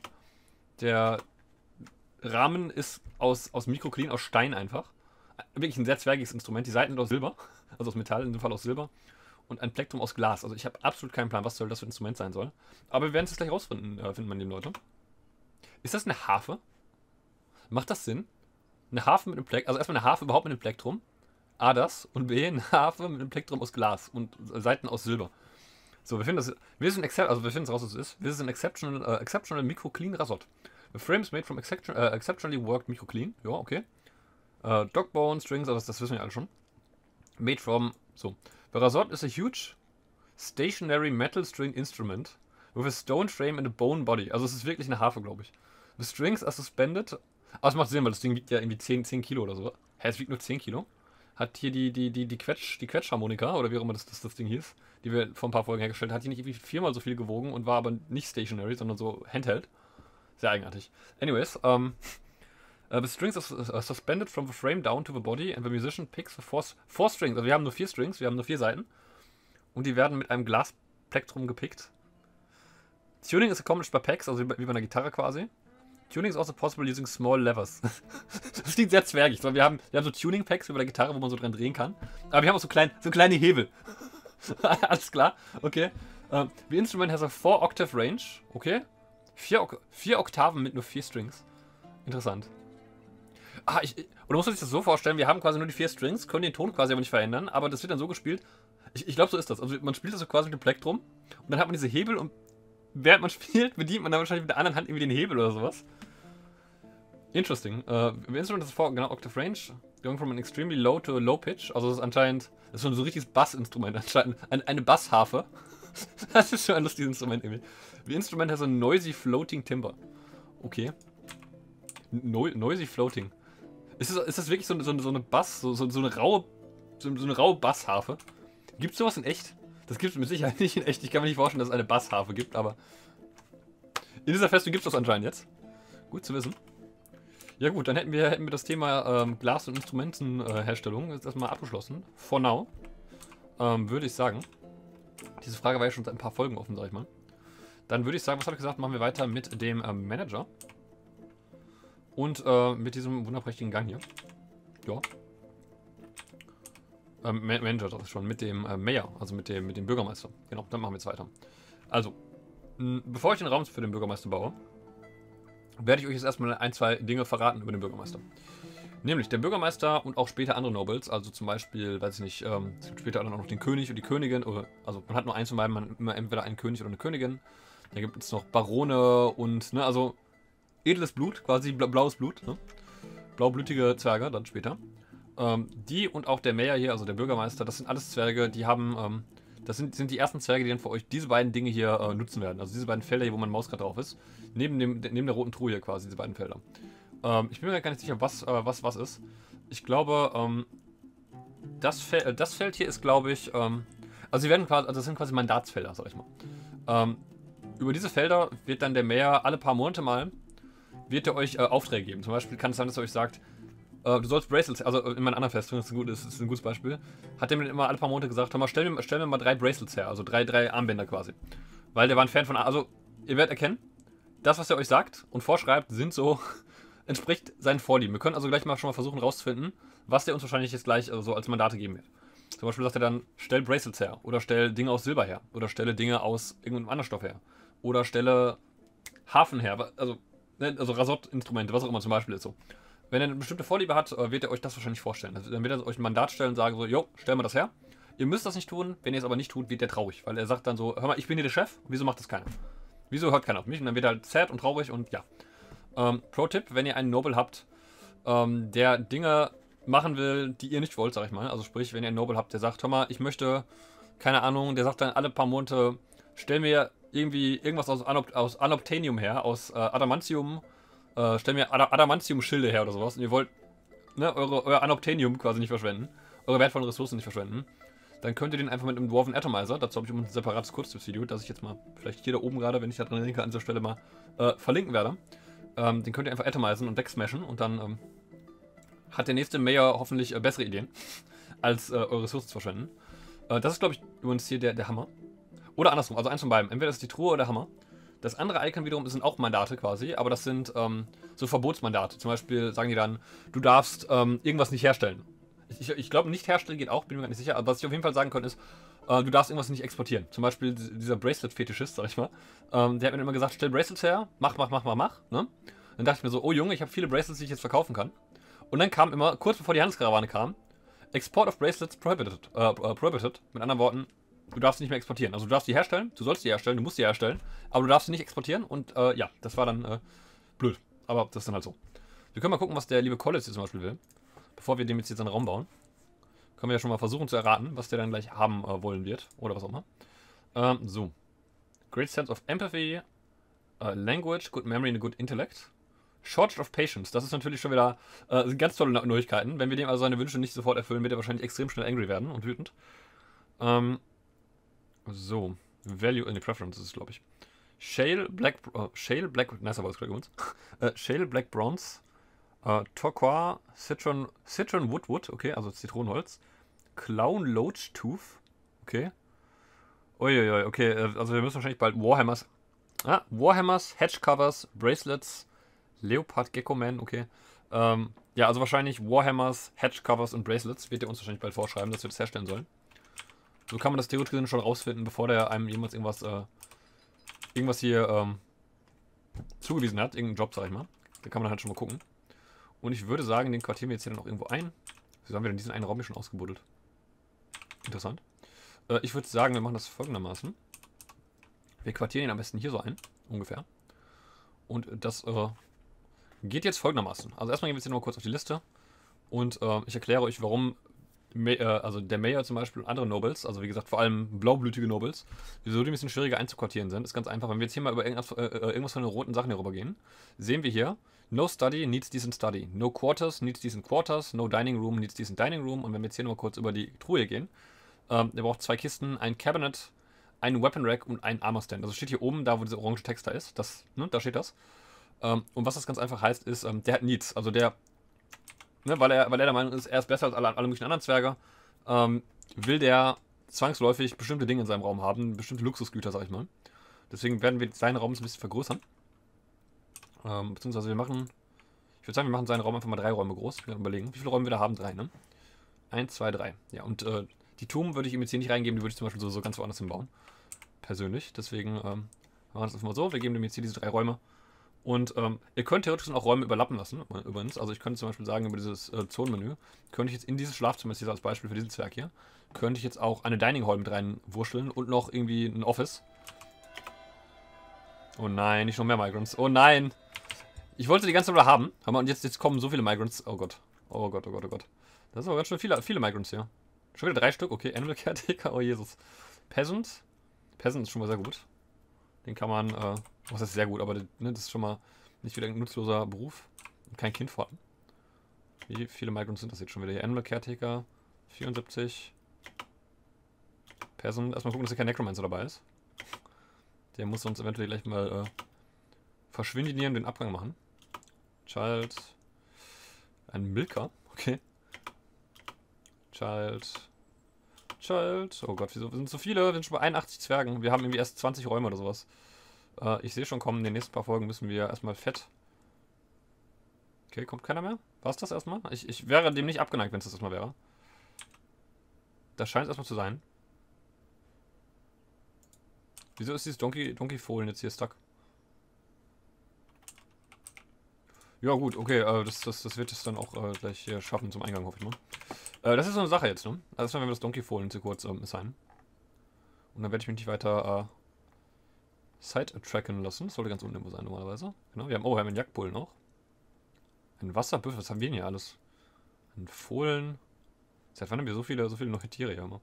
Der Rahmen ist aus, aus Microclean, aus Stein einfach. Wirklich ein sehr zwergiges Instrument. Die Seiten sind aus Silber, also aus Metall, in dem Fall aus Silber. Und ein Plektrum aus Glas. Also ich habe absolut keinen Plan, was soll das für ein Instrument sein soll. Aber wir werden es gleich rausfinden, äh, finden meine lieben Leute. Ist das eine Harfe? Macht das Sinn? Eine Harfe mit einem Plektrum, also erstmal eine Harfe überhaupt mit einem Plektrum. A, das. Und B, eine Harfe mit einem Plektrum aus Glas und Seiten aus Silber. So, wir finden das, wir sind also wir finden es raus, was es ist. Wir sind exceptional, uh, exceptional micro clean Rasot. The frame is made from exception, uh, exceptionally worked micro clean. Ja, okay. Uh, dog bone strings, also das, wissen wir alle schon. Made from, so. The Rasot is a huge stationary metal string instrument with a stone frame and a bone body. Also es ist wirklich eine Harfe, glaube ich. The strings are suspended. Aber es macht Sinn, weil das Ding wiegt ja irgendwie 10, 10 Kilo oder so. Hä, es wiegt nur 10 Kilo? Hat hier die, die, die, die, Quetsch, die Quetschharmonika, oder wie auch immer das, das, das Ding hieß, die wir vor ein paar Folgen hergestellt haben, hat die nicht irgendwie viermal so viel gewogen und war aber nicht stationary, sondern so handheld. Sehr eigenartig. Anyways, um, uh, the strings are suspended from the frame down to the body and the musician picks the four, four strings. Also wir haben nur vier Strings, wir haben nur vier Seiten. Und die werden mit einem Glasplektrum gepickt. Tuning is accomplished by packs, also wie bei einer Gitarre quasi. Tuning is also possible using small levers. das klingt sehr zwergig. Wir haben, wir haben so Tuning-Packs bei der Gitarre, wo man so dran drehen kann. Aber wir haben auch so, klein, so kleine Hebel. Alles klar, okay. Uh, the instrument has a 4-octave range. Okay. Vier, ok vier Oktaven mit nur vier Strings. Interessant. Ah, ich, oder muss man sich das so vorstellen, wir haben quasi nur die vier Strings, können den Ton quasi aber nicht verändern, aber das wird dann so gespielt. Ich, ich glaube, so ist das. Also man spielt das so quasi mit dem Plektrum und dann hat man diese Hebel und während man spielt, bedient man dann wahrscheinlich mit der anderen Hand irgendwie den Hebel oder sowas. Interesting. Uh, instrument has four genau, octave range, going from an extremely low to a low pitch. Also das ist anscheinend, das ist schon so ein richtiges Bassinstrument anscheinend. Eine, eine Bassharfe. das ist schon ein lustiges Instrument irgendwie. The instrument has a noisy floating timber. Okay. No, noisy floating. Ist das, ist das wirklich so, so, so eine Bass, so, so, so eine raue, so, so eine raue Bassharfe? Gibt es sowas in echt? Das gibt es mit Sicherheit nicht in echt. Ich kann mir nicht vorstellen, dass es eine Bassharfe gibt, aber in dieser Festung gibt es das anscheinend jetzt. Gut zu wissen. Ja gut, dann hätten wir, hätten wir das Thema ähm, Glas- und Instrumentenherstellung äh, jetzt erstmal abgeschlossen. For now. Ähm, würde ich sagen. Diese Frage war ja schon seit ein paar Folgen offen, sag ich mal. Dann würde ich sagen, was habe ich gesagt, machen wir weiter mit dem ähm, Manager. Und äh, mit diesem wunderprächtigen Gang hier. Ja. Ähm, Manager, das ist schon, mit dem äh, Mayor, also mit dem, mit dem Bürgermeister. Genau, dann machen wir jetzt weiter. Also, bevor ich den Raum für den Bürgermeister baue, werde ich euch jetzt erstmal ein, zwei Dinge verraten über den Bürgermeister. Nämlich der Bürgermeister und auch später andere Nobles, also zum Beispiel, weiß ich nicht, ähm, es gibt später dann auch noch den König und die Königin, oder, also man hat nur eins von beiden, man immer entweder einen König oder eine Königin. Da gibt es noch Barone und, ne, also edles Blut, quasi blaues Blut, ne? Blaublütige Zwerge dann später. Ähm, die und auch der Mayor hier, also der Bürgermeister, das sind alles Zwerge, die haben, ähm, das sind, sind die ersten Zwerge, die dann für euch diese beiden Dinge hier äh, nutzen werden. Also diese beiden Felder hier, wo mein Maus gerade drauf ist. Neben, dem, neben der roten Truhe hier quasi, diese beiden Felder. Ähm, ich bin mir gar nicht sicher, was, äh, was was ist. Ich glaube, ähm, das, Fel äh, das Feld hier ist, glaube ich, ähm, also sie werden quasi, also das sind quasi Mandatsfelder, sag ich mal. Ähm, über diese Felder wird dann der Mayor alle paar Monate mal, wird er euch äh, Aufträge geben. Zum Beispiel kann es sein, dass er euch sagt, äh, du sollst Bracelets, also in meiner anderen Festung, das ist, ein gutes, ist ein gutes Beispiel, hat der mir immer alle paar Monate gesagt, hör mal, stell mir, stell mir mal drei Bracelets her, also drei, drei Armbänder quasi. Weil der war ein Fan von, also ihr werdet erkennen, das, was er euch sagt und vorschreibt, sind so, entspricht seinen Vorlieben. Wir können also gleich mal schon mal versuchen rauszufinden, was der uns wahrscheinlich jetzt gleich also, als Mandate geben wird. Zum Beispiel sagt er dann, stell Bracelets her oder stell Dinge aus Silber her oder stelle Dinge aus irgendeinem anderen Stoff her oder stelle Hafen her, also, ne, also Rasott-Instrumente, was auch immer zum Beispiel ist so. Wenn er eine bestimmte Vorliebe hat, äh, wird er euch das wahrscheinlich vorstellen. Also dann wird er euch ein Mandat stellen und sagen so, jo, stell mal das her. Ihr müsst das nicht tun, wenn ihr es aber nicht tut, wird er traurig, weil er sagt dann so, hör mal, ich bin hier der Chef, wieso macht das keiner? Wieso hört keiner auf mich? Und dann wird er halt sad und traurig und ja. Ähm, Pro-Tipp, wenn ihr einen Noble habt, ähm, der Dinge machen will, die ihr nicht wollt, sag ich mal. Also sprich, wenn ihr einen Noble habt, der sagt, hör mal, ich möchte, keine Ahnung, der sagt dann alle paar Monate, stell mir irgendwie irgendwas aus, Anop aus Anoptanium her, aus äh, Adamantium, äh, stell mir Ad Adamantium-Schilde her oder sowas. Und ihr wollt ne, eure, euer Anoptanium quasi nicht verschwenden, eure wertvollen Ressourcen nicht verschwenden. Dann könnt ihr den einfach mit einem Dwarven Atomizer, dazu habe ich ein separates Kurztipps-Video, das ich jetzt mal vielleicht hier da oben gerade, wenn ich da dran denke, an dieser Stelle mal äh, verlinken werde. Ähm, den könnt ihr einfach atomisen und wegsmashen und dann ähm, hat der nächste Mayor hoffentlich äh, bessere Ideen, als äh, eure Ressourcen zu verschwenden. Äh, das ist, glaube ich, übrigens hier der, der Hammer. Oder andersrum, also eins von beiden. Entweder ist die Truhe oder der Hammer. Das andere Icon wiederum sind auch Mandate quasi, aber das sind ähm, so Verbotsmandate. Zum Beispiel sagen die dann, du darfst ähm, irgendwas nicht herstellen. Ich, ich glaube, nicht herstellen geht auch, bin mir gar nicht sicher. Aber was ich auf jeden Fall sagen kann, ist, äh, du darfst irgendwas nicht exportieren. Zum Beispiel dieser Bracelet-Fetischist, sag ich mal. Ähm, der hat mir immer gesagt, stell Bracelets her, mach, mach, mach, mach, mach. Ne? Dann dachte ich mir so, oh Junge, ich habe viele Bracelets, die ich jetzt verkaufen kann. Und dann kam immer, kurz bevor die Handelskarawane kam, Export of Bracelets prohibited. Äh, äh, prohibited. Mit anderen Worten, du darfst sie nicht mehr exportieren. Also du darfst die herstellen, du sollst die herstellen, du musst die herstellen, aber du darfst sie nicht exportieren und äh, ja, das war dann äh, blöd. Aber das ist dann halt so. Wir können mal gucken, was der liebe Collins hier zum Beispiel will. Bevor wir dem jetzt, jetzt einen Raum bauen. Können wir ja schon mal versuchen zu erraten, was der dann gleich haben äh, wollen wird. Oder was auch immer. Ähm, so. Great sense of empathy, uh, language, good memory and good intellect. Shortage of Patience, das ist natürlich schon wieder äh, ganz tolle Neuigkeiten. Wenn wir dem also seine Wünsche nicht sofort erfüllen, wird er wahrscheinlich extrem schnell angry werden und wütend. Ähm, so, Value in the Preferences, glaube ich. Shale Black, uh, Shale Black, nicer Voice Crack übrigens. uh, Shale Black Bronze, uh, Turquoise, Citron, Citron Woodwood, okay, also Zitronenholz. Clown Loach Tooth, okay. Uiuiui, okay, also wir müssen wahrscheinlich bald Warhammers, ah, Warhammers, Hedge Covers, Bracelets, Leopard Gecko Man, okay. Ähm, ja, also wahrscheinlich Warhammers, Hedge Covers und Bracelets wird er uns wahrscheinlich bald vorschreiben, dass wir das herstellen sollen. So kann man das theoretisch schon rausfinden, bevor der einem jemals irgendwas, äh, irgendwas hier ähm, zugewiesen hat, irgendeinen Job, sag ich mal. Da kann man halt schon mal gucken. Und ich würde sagen, den quartieren wir jetzt hier dann auch irgendwo ein. Wieso haben wir denn diesen einen Raum hier schon ausgebuddelt? Interessant. Äh, ich würde sagen, wir machen das folgendermaßen. Wir quartieren ihn am besten hier so ein, ungefähr. Und das äh, geht jetzt folgendermaßen. Also erstmal gehen wir jetzt hier nur kurz auf die Liste. Und äh, ich erkläre euch, warum also der Mayor zum Beispiel und andere Nobles, also wie gesagt vor allem blaublütige Nobles, wieso die ein bisschen schwieriger einzuquartieren sind, ist ganz einfach. Wenn wir jetzt hier mal über irgendwas, äh, äh, irgendwas von den roten Sachen hier rüber gehen, sehen wir hier, no study needs decent study, no quarters needs decent quarters, no dining room needs decent dining room. Und wenn wir jetzt hier nur kurz über die Truhe gehen, ähm, der braucht zwei Kisten, ein Cabinet, ein Weapon Rack und ein Armor Stand. Also steht hier oben, da wo dieser orange Text da ist, das, ne, da steht das. Ähm, und was das ganz einfach heißt, ist, ähm, der hat Needs. Also der ne, weil, er, weil er der Meinung ist, er ist besser als alle, alle möglichen anderen Zwerge, ähm, will der zwangsläufig bestimmte Dinge in seinem Raum haben, bestimmte Luxusgüter, sag ich mal. Deswegen werden wir seinen Raum ein bisschen vergrößern. Ähm, beziehungsweise wir machen, ich würde sagen, wir machen seinen Raum einfach mal drei Räume groß. Wir überlegen, wie viele Räume wir da haben? Drei, ne? Eins, zwei, drei. Ja, und äh, die Turm würde ich ihm jetzt hier nicht reingeben, die würde ich zum Beispiel so, so ganz woanders hinbauen. Persönlich. Deswegen ähm, machen wir das einfach mal so. Wir geben dem jetzt hier diese drei Räume. Und ähm, ihr könnt theoretisch auch Räume überlappen lassen, übrigens. Also ich könnte zum Beispiel sagen, über dieses äh, Zonenmenü, könnte ich jetzt in dieses Schlafzimmer, jetzt als Beispiel für diesen Zwerg hier, könnte ich jetzt auch eine Dining Hall mit reinwurschteln und noch irgendwie ein Office. Oh nein, nicht noch mehr Migrants. Oh nein! Ich wollte die ganze Zeit haben, und jetzt, jetzt kommen so viele Migrants. Oh Gott. Oh Gott, oh Gott, oh Gott. Das sind aber ganz schön viele, viele Migrants hier. Schon wieder drei Stück, okay. Animal Caretaker, oh Jesus. Peasant. Peasant ist schon mal sehr gut. Den kann man, äh, was ist sehr gut, aber ne, das ist schon mal nicht wieder ein nutzloser Beruf. Kein Kind vor. Wie viele Migrants sind das jetzt schon wieder hier? Animal Caretaker, 74. Person, erstmal gucken, dass hier kein Necromancer dabei ist. Der muss uns eventuell gleich mal äh, verschwindieren, den Abgang machen. Child. Ein Milker, okay. Child. Child. Oh Gott, wieso wir sind so viele? Wir sind schon bei 81 Zwergen. Wir haben irgendwie erst 20 Räume oder sowas. Äh, ich sehe schon kommen, in den nächsten paar Folgen müssen wir erstmal fett. Okay, kommt keiner mehr? War es das erstmal? Ich, ich wäre dem nicht abgeneigt, wenn es das erstmal wäre. Das scheint es erstmal zu sein. Wieso ist dieses Donkey, Donkey Fohlen jetzt hier stuck? Ja gut, okay, äh, das, das, das wird es dann auch äh, gleich hier schaffen zum Eingang, hoffe ich mal. Äh, das ist so eine Sache jetzt, ne? Also erstmal werden wir das Donkey Fallen zu kurz ähm, sein. Und dann werde ich mich nicht weiter äh, side-tracken lassen. Das sollte ganz unten sein normalerweise. Genau, wir haben, oh, wir haben einen Jagdbull noch. Ein Wasserbüffel, was haben wir denn hier alles? Ein Fohlen. Seit wann haben wir so viele, so viele neue Tiere hier immer?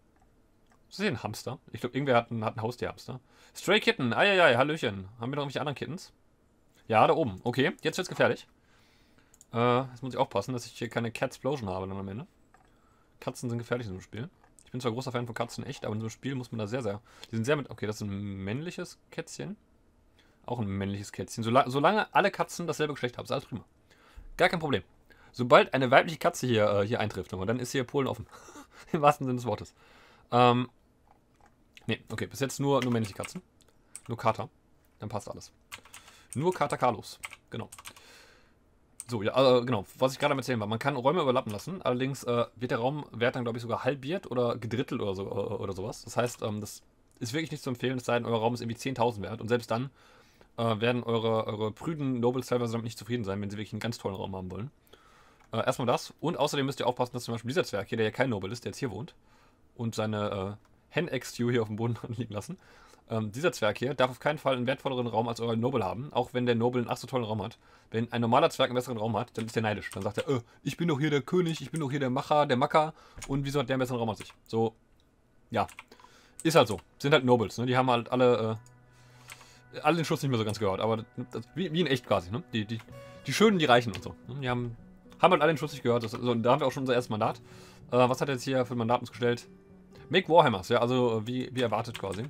Ist das hier ein Hamster? Ich glaube, irgendwer hat ein, hat ein Haustierhamster. Stray Kitten. Eieiei, Hallöchen. Haben wir noch irgendwelche anderen Kittens? Ja, da oben. Okay, jetzt wird's gefährlich. Äh, jetzt muss ich aufpassen, dass ich hier keine Catsplosion habe dann am Ende. Katzen sind gefährlich in diesem Spiel. Ich bin zwar großer Fan von Katzen, echt, aber in so einem Spiel muss man da sehr, sehr... Die sind sehr mit... Okay, das ist ein männliches Kätzchen. Auch ein männliches Kätzchen. Sola solange alle Katzen dasselbe Geschlecht haben, ist alles prima. Gar kein Problem. Sobald eine weibliche Katze hier, äh, hier eintrifft, dann ist hier Polen offen. Im wahrsten Sinne des Wortes. Ähm, ne, okay, bis jetzt nur, nur männliche Katzen. Nur Kater. Dann passt alles. Nur Kater Carlos. Genau. So, ja, äh, genau, was ich gerade am erzählen war. Man kann Räume überlappen lassen, allerdings äh, wird der Raumwert dann, glaube ich, sogar halbiert oder gedrittelt oder, so, äh, oder sowas. Das heißt, ähm, das ist wirklich nicht zu empfehlen, es sei denn, euer Raum ist irgendwie 10.000 wert. Und selbst dann äh, werden eure, eure prüden Nobles teilweise damit nicht zufrieden sein, wenn sie wirklich einen ganz tollen Raum haben wollen. Äh, erstmal das. Und außerdem müsst ihr aufpassen, dass zum Beispiel dieser Zwerg hier, der ja kein Noble ist, der jetzt hier wohnt, und seine äh, Hen-Ex-Stew hier auf dem Boden liegen lassen, ähm, dieser Zwerg hier darf auf keinen Fall einen wertvolleren Raum als euer Noble haben, auch wenn der Noble einen ach so tollen Raum hat. Wenn ein normaler Zwerg einen besseren Raum hat, dann ist der neidisch. Dann sagt er, äh, ich bin doch hier der König, ich bin doch hier der Macher, der Macker und wieso hat der einen besseren Raum als ich? So, ja. Ist halt so. Sind halt Nobles, ne? Die haben halt alle, äh, alle den Schuss nicht mehr so ganz gehört, aber das, wie, wie, in echt quasi, ne? Die, die, die Schönen, die Reichen und so. Ne? Die haben, haben halt alle den Schuss nicht gehört. Das, so, da haben wir auch schon unser erstes Mandat. Äh, was hat er jetzt hier für ein Mandat uns gestellt? Make Warhammers, ja, also äh, wie, wie erwartet quasi.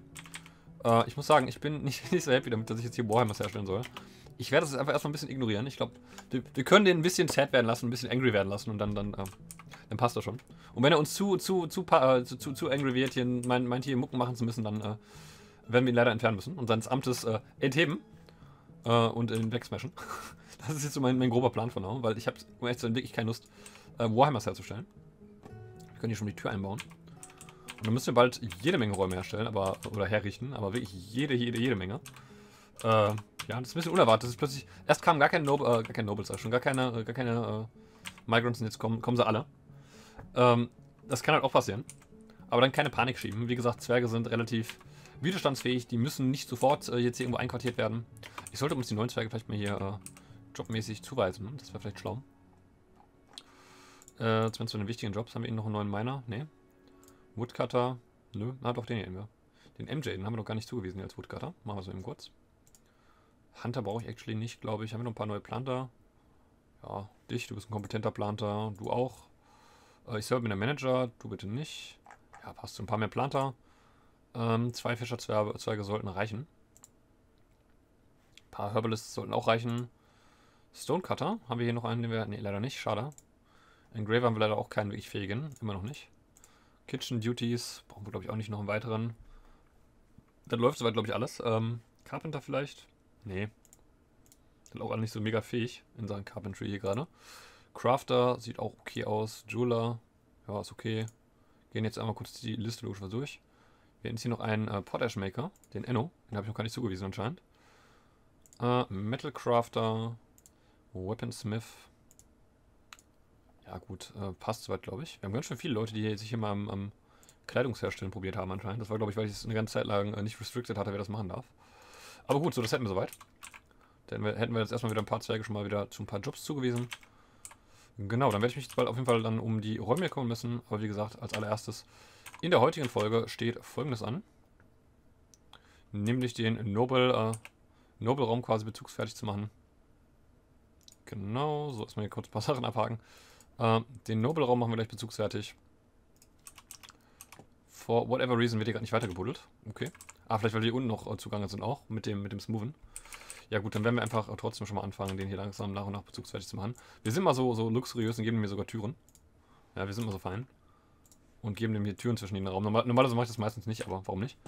Äh, ich muss sagen, ich bin nicht, nicht so happy damit, dass ich jetzt hier Warhammers herstellen soll. Ich werde das jetzt einfach erstmal ein bisschen ignorieren. Ich glaube, wir, wir, können den ein bisschen sad werden lassen, ein bisschen angry werden lassen und dann, dann, äh, dann passt das schon. Und wenn er uns zu, zu, zu, äh, zu, zu, zu angry wird, hier meint, meint hier Mucken machen zu müssen, dann äh, werden wir ihn leider entfernen müssen und seines Amtes äh, entheben äh, und ihn wegsmashen. das ist jetzt so mein, mein grober Plan von now, weil ich habe, um ehrlich zu sein, wirklich keine Lust, äh, Warhammers herzustellen. Wir können hier schon die Tür einbauen. Und dann müssen wir bald jede Menge Räume herstellen, aber oder herrichten, aber wirklich jede, jede, jede Menge. Äh, ja, das ist ein bisschen unerwartet. Das ist plötzlich. Erst kamen gar keine, Nob äh, gar keine Nobles, schon gar keine, äh, gar keine äh, Migrants und jetzt kommen, kommen sie alle. Ähm, das kann halt auch passieren. Aber dann keine Panik schieben. Wie gesagt, Zwerge sind relativ widerstandsfähig. Die müssen nicht sofort äh, jetzt hier irgendwo einquartiert werden. Ich sollte uns die neuen Zwerge vielleicht mal hier äh, jobmäßig zuweisen. Das wäre vielleicht schlau. Äh, zumindest zu den wichtigen Jobs. Haben wir ihnen noch einen neuen Miner? Nee. Woodcutter. Nö, na doch, den hier eben. Den MJ, den haben wir noch gar nicht zugewiesen als Woodcutter. Machen wir so eben kurz. Hunter brauche ich actually nicht, glaube ich. Haben wir noch ein paar neue Planter. Ja, dich, du bist ein kompetenter Planter. Du auch. Äh, ich selber bin der Manager, du bitte nicht. Ja, passt. Ein paar mehr Planter. Ähm, zwei Fischerzweige sollten reichen. Ein paar Herbalists sollten auch reichen. Stonecutter. Haben wir hier noch einen, den wir... Ne, leider nicht. Schade. Engraver haben wir leider auch keinen wirklich fähigen. Immer noch nicht. Kitchen Duties, brauchen wir glaube ich auch nicht noch einen weiteren. Dann läuft soweit glaube ich alles. Ähm, Carpenter vielleicht? Nee. Sind auch alle nicht so mega fähig in Sachen Carpentry hier gerade. Crafter sieht auch okay aus. Jeweler, ja, ist okay. Gehen jetzt einmal kurz die Liste logisch durch. Wir haben jetzt hier noch einen äh, Potash Maker, den Enno. Den habe ich noch gar nicht zugewiesen anscheinend. Äh, Metal Crafter, Weaponsmith, ja gut, äh, passt soweit, glaube ich. Wir haben ganz schön viele Leute, die sich immer am, am Kleidungsherstellen probiert haben anscheinend. Das war, glaube ich, weil ich es eine ganze Zeit lang äh, nicht restricted hatte, wer das machen darf. Aber gut, so, das hätten wir soweit. Dann hätten wir jetzt erstmal wieder ein paar Zwerge schon mal wieder zu ein paar Jobs zugewiesen. Genau, dann werde ich mich jetzt bald auf jeden Fall dann um die Räume kümmern müssen. Aber wie gesagt, als allererstes in der heutigen Folge steht folgendes an. Nämlich den Noble, äh, Noble Raum quasi bezugsfertig zu machen. Genau, so erstmal hier kurz ein paar Sachen abhaken. Äh, den Noble-Raum machen wir gleich bezugsfertig. For whatever reason wird hier gerade nicht weitergebuddelt. Okay. Ah, vielleicht weil die unten noch äh, zugange sind auch, mit dem, mit dem Smoothen. Ja gut, dann werden wir einfach äh, trotzdem schon mal anfangen, den hier langsam nach und nach bezugsfertig zu machen. Wir sind mal so, so luxuriös und geben mir sogar Türen. Ja, wir sind mal so fein. Und geben dem hier Türen zwischen den Raum. Normal, normalerweise mache ich das meistens nicht, aber warum nicht?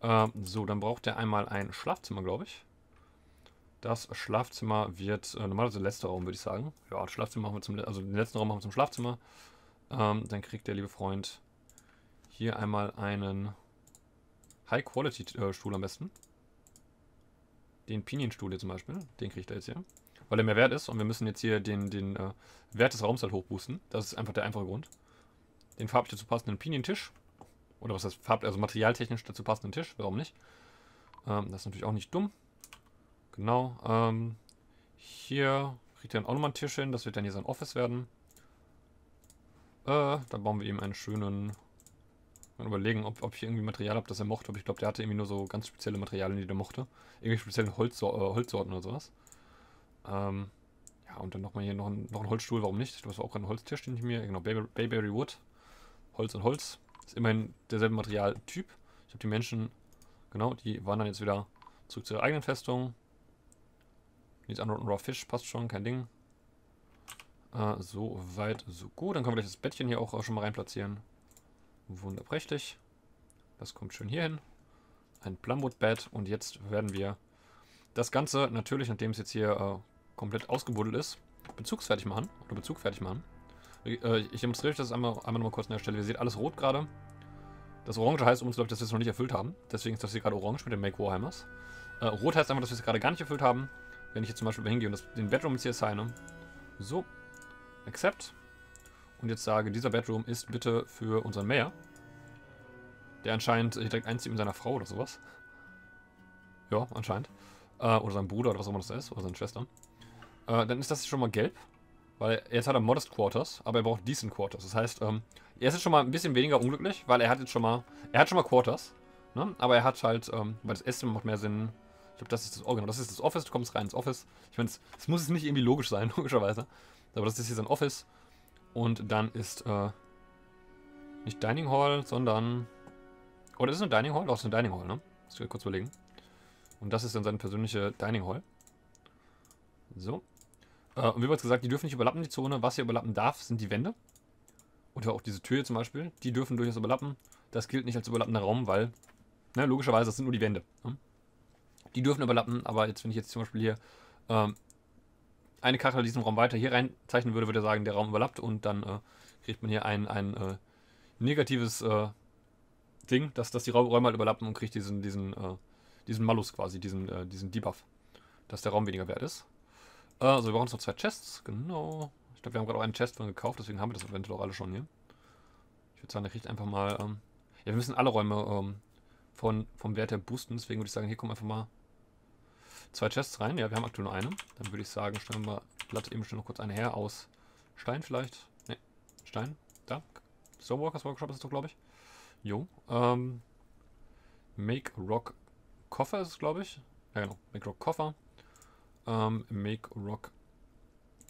Äh, so, dann braucht der einmal ein Schlafzimmer, glaube ich. Das Schlafzimmer wird äh, normalerweise der letzte Raum, würde ich sagen. Ja, das Schlafzimmer machen wir zum, also den letzten Raum machen wir zum Schlafzimmer. Ähm, dann kriegt der liebe Freund hier einmal einen High-Quality-Stuhl am besten. Den Pinienstuhl hier zum Beispiel, den kriegt er jetzt hier. Weil er mehr wert ist und wir müssen jetzt hier den, den äh, Wert des Raums halt hochboosten. Das ist einfach der einfache Grund. Den farblich dazu passenden Pinientisch. Oder was heißt farb, also materialtechnisch dazu passenden Tisch, warum nicht? Ähm, das ist natürlich auch nicht dumm. Genau. Ähm, hier kriegt er dann auch nochmal einen Tisch hin. Das wird dann hier sein Office werden. Äh, da bauen wir ihm einen schönen... Mal überlegen, ob, ob ich irgendwie Material habe, das er mochte. Aber ich glaube, der hatte irgendwie nur so ganz spezielle Materialien, die der mochte. Irgendwelche speziellen Holzsor äh, Holzsorten oder sowas. Ähm, ja, und dann nochmal hier noch ein, noch ein Holzstuhl, warum nicht? Das war auch ein Holztisch, den ich mir... Genau, Bayberry Wood. Holz und Holz. Ist immerhin derselbe Materialtyp. Ich habe die Menschen... Genau, die wandern jetzt wieder zurück zu ihrer eigenen Festung. Needs Unrotten Raw Fish, passt schon, kein Ding. Äh, so weit, so gut. Dann können wir gleich das Bettchen hier auch schon mal rein platzieren. Wunderprächtig. Das kommt schön hier hin. Ein Plumwood-Bett. Und jetzt werden wir das Ganze natürlich, nachdem es jetzt hier äh, komplett ausgebuddelt ist, bezugsfertig machen. Oder Bezug machen. Äh, ich demonstriere euch das einmal, einmal nochmal kurz an der Stelle. Ihr seht alles rot gerade. Das Orange heißt uns, glaube ich, dass wir es noch nicht erfüllt haben. Deswegen ist das hier gerade orange mit den Make Warhammers. Äh, rot heißt einfach, dass wir es gerade gar nicht erfüllt haben. Wenn ich jetzt zum Beispiel hingehe und das, den Bedroom jetzt hier assigne. So, Accept. Und jetzt sage, dieser Bedroom ist bitte für unseren Mayor. Der anscheinend hier direkt einzieht mit seiner Frau oder sowas. Ja, anscheinend. Äh, oder sein Bruder oder was auch immer das ist. Oder seine Schwester. Äh, dann ist das schon mal gelb. Weil jetzt hat er Modest Quarters, aber er braucht Decent Quarters. Das heißt, ähm, er ist jetzt schon mal ein bisschen weniger unglücklich, weil er hat jetzt schon mal, er hat schon mal Quarters. Ne? Aber er hat halt, ähm, weil das Essen macht mehr Sinn. Glaube, das ist das, oh genau, das ist das Office, du kommst rein ins Office. Ich meine, es muss jetzt nicht irgendwie logisch sein, logischerweise. Aber das ist hier sein Office. Und dann ist, äh, nicht Dining Hall, sondern... Oder ist es eine Dining Hall? Doch, es ist eine Dining Hall, ne? Muss ich kurz überlegen. Und das ist dann seine persönliche Dining Hall. So. Äh, und wie bereits gesagt, die dürfen nicht überlappen, die Zone. Was hier überlappen darf, sind die Wände. Oder auch diese Tür hier zum Beispiel. Die dürfen durchaus überlappen. Das gilt nicht als überlappender Raum, weil, ne, logischerweise, das sind nur die Wände. Ne? Die dürfen überlappen, aber jetzt, wenn ich jetzt zum Beispiel hier ähm, eine Karte in diesem Raum weiter hier reinzeichnen würde, würde er sagen, der Raum überlappt und dann äh, kriegt man hier ein, ein äh, negatives äh, Ding, dass, dass die Räume halt überlappen und kriegt diesen, diesen, äh, diesen Malus quasi, diesen, äh, diesen Debuff, dass der Raum weniger wert ist. Also wir brauchen jetzt noch zwei Chests, genau. Ich glaube, wir haben gerade auch einen Chest von gekauft, deswegen haben wir das eventuell auch alle schon hier. Ich würde sagen, der kriegt einfach mal, ähm, ja, wir müssen alle Räume ähm, von, vom Wert her boosten, deswegen würde ich sagen, hier kommen einfach mal Zwei Chests rein. Ja, wir haben aktuell nur eine. Dann würde ich sagen, stellen wir Blatt eben schon noch kurz eine her aus Stein vielleicht. Ne, Stein. Da. Stonewalkers Workshop ist es doch, glaube ich. Jo. Ähm, Make Rock Koffer ist es, glaube ich. Ja, genau. Make Rock Koffer. Ähm, Make Rock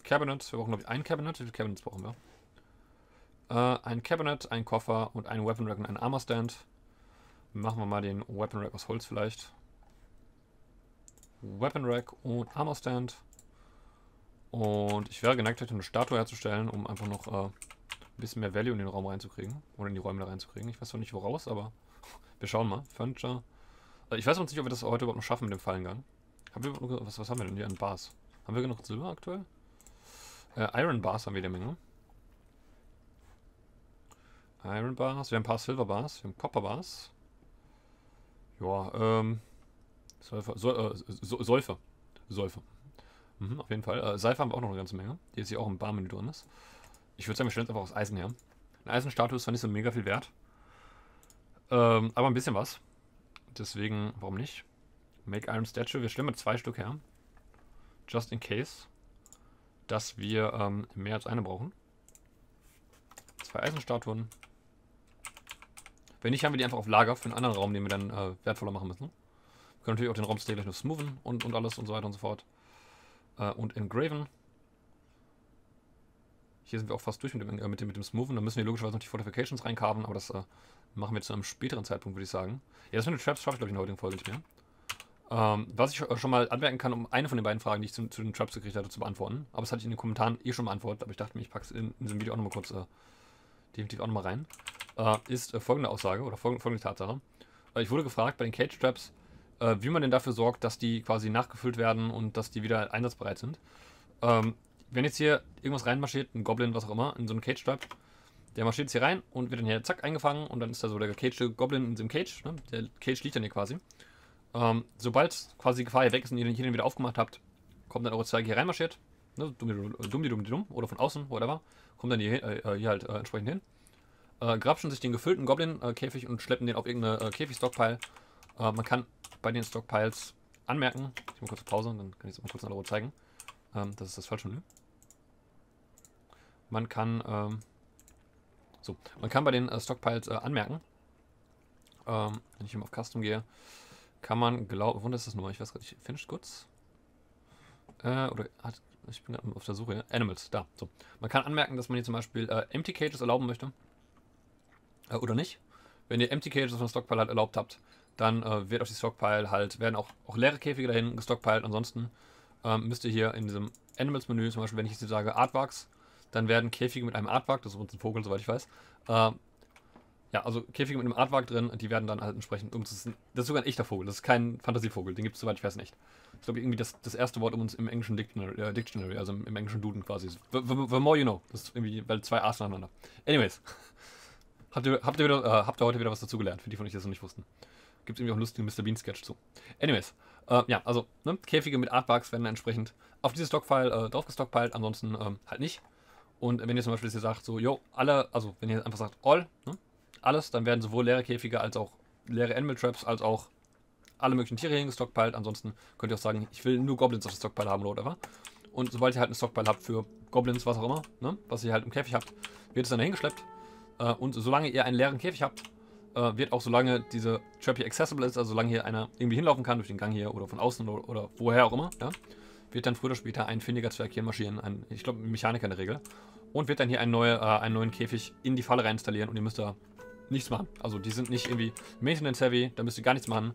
Cabinet. Wir brauchen, glaube ich, ein Cabinet. Wie viele Cabinets brauchen wir? Äh, ein Cabinet, ein Koffer und ein Weapon Rack und ein Armor Stand. Machen wir mal den Weapon Rack aus Holz vielleicht. Weapon Rack und Armor Stand. Und ich wäre geneigt, eine Statue herzustellen, um einfach noch äh, ein bisschen mehr Value in den Raum reinzukriegen. Oder in die Räume da reinzukriegen. Ich weiß noch nicht woraus, aber wir schauen mal. Furniture. Also ich weiß noch nicht, ob wir das heute überhaupt noch schaffen mit dem Fallengang. Haben wir, was, was haben wir denn hier an Bars? Haben wir genug Silber aktuell? Äh, Iron Bars haben wir jede Menge. Iron Bars, wir haben ein paar Silver Bars, wir haben Copper Bars. Ja, ähm, Säufer, so, äh, Säufer. Säufer. Mhm, auf jeden Fall. Äh, Seife haben wir auch noch eine ganze Menge, die jetzt hier auch im Barmenü drin ist. Ich würde sagen, wir stellen es einfach aus Eisen her. Eine Eisenstatue ist zwar nicht so mega viel wert. Ähm, aber ein bisschen was. Deswegen, warum nicht? Make Iron Statue. Wir stellen mal zwei Stück her. Just in case, dass wir ähm, mehr als eine brauchen. Zwei Eisenstatuen. Wenn nicht, haben wir die einfach auf Lager für einen anderen Raum, den wir dann äh, wertvoller machen müssen. Können natürlich auch den Raumstil gleich noch smoothen und, und alles und so weiter und so fort. Äh, und engraven. Hier sind wir auch fast durch mit dem, äh, mit dem, mit dem Smoothen. Da müssen wir logischerweise noch die Fortifications reinkarben, aber das äh, machen wir zu einem späteren Zeitpunkt, würde ich sagen. Ja, das mit den Traps schaffe ich, glaube ich, in der heutigen Folge nicht mehr. Ähm, was ich schon mal anmerken kann, um eine von den beiden Fragen, die ich zu, zu den Traps gekriegt hatte, zu beantworten. Aber das hatte ich in den Kommentaren eh schon beantwortet, aber ich dachte mir, ich packe es in, in diesem Video auch nochmal kurz, äh, definitiv auch nochmal rein. Äh, ist äh, folgende Aussage oder folgende, folgende Tatsache. Äh, ich wurde gefragt bei den Cage Traps, äh, wie man denn dafür sorgt, dass die quasi nachgefüllt werden und dass die wieder einsatzbereit sind. Ähm, wenn jetzt hier irgendwas reinmarschiert, ein Goblin, was auch immer, in so einen Cage Trap, der marschiert jetzt hier rein und wird dann hier zack eingefangen und dann ist da so der gecagte Goblin in diesem Cage. Ne? Der Cage liegt dann hier quasi. Ähm, sobald quasi die Gefahr hier weg ist und ihr den hier wieder aufgemacht habt, kommt dann eure Zweige hier reinmarschiert. Ne? Dumm, dumm, dumm, dumm, oder von außen, whatever. Kommt dann hier, äh, hier halt äh, entsprechend hin. Äh, grapschen sich den gefüllten Goblin-Käfig und schleppen den auf irgendeine äh, Käfig-Stockpile. Äh, man kann bei den Stockpiles anmerken. Ich mache kurz Pause, dann kann ich es mal kurz in der zeigen. Ähm, das ist das falsche Menü. Man kann ähm, So, man kann bei den äh, Stockpiles äh, anmerken, ähm, wenn ich mal auf Custom gehe, kann man glauben, wo ist das nochmal? Ich weiß gerade nicht, Finished Goods? Äh, oder hat, ich bin gerade auf der Suche, Animals, da, so. Man kann anmerken, dass man hier zum Beispiel äh, Empty Cages erlauben möchte. Äh, oder nicht. Wenn ihr Empty Cages dem Stockpile halt erlaubt habt, dann äh, wird auf die Stockpile halt, werden auch, auch leere Käfige dahin gestockpilt. Ansonsten ähm, müsst ihr hier in diesem Animals-Menü, zum Beispiel, wenn ich jetzt sage Artworks, dann werden Käfige mit einem Artwork, das ist übrigens ein Vogel, soweit ich weiß, äh, ja, also Käfige mit einem Artwork drin, die werden dann halt entsprechend um. Das ist, das ist sogar ein echter Vogel, das ist kein Fantasievogel, den gibt es, soweit ich weiß, nicht. Das ist, glaube ich, irgendwie das, das erste Wort um uns im englischen Dictionary, äh, Dictionary also im, im, englischen Duden quasi. The, the, the, more you know. Das ist irgendwie, weil zwei A's nacheinander. Anyways. habt, ihr, habt, ihr wieder, äh, habt ihr heute wieder was dazugelernt, für die von euch, die das noch nicht wussten. Gibt es irgendwie auch einen lustigen Mr. Bean-Sketch zu. Anyways. Äh, ja, also, ne, Käfige mit Artworks werden entsprechend auf dieses Stockfile äh, draufgestockpiled, ansonsten ähm, halt nicht. Und wenn ihr zum Beispiel jetzt sagt, so, yo, alle, also wenn ihr einfach sagt, all, ne, alles, dann werden sowohl leere Käfige als auch leere Animal Traps als auch alle möglichen Tiere hingestockpiled. Ansonsten könnt ihr auch sagen, ich will nur Goblins auf der Stockpile haben oder whatever. Und sobald ihr halt eine Stockpile habt für Goblins, was auch immer, ne, was ihr halt im Käfig habt, wird es dann dahingeschleppt. Äh, und solange ihr einen leeren Käfig habt, äh, wird auch solange diese Trap hier accessible ist, also solange hier einer irgendwie hinlaufen kann, durch den Gang hier oder von außen oder, oder woher auch immer, ja, wird dann früher oder später ein findiger Zwerg hier marschieren, ein, ich glaube Mechaniker in der Regel, und wird dann hier einen, neue, äh, einen neuen Käfig in die Falle reinstallieren und ihr müsst da nichts machen. Also die sind nicht irgendwie maintenance-heavy, da müsst ihr gar nichts machen.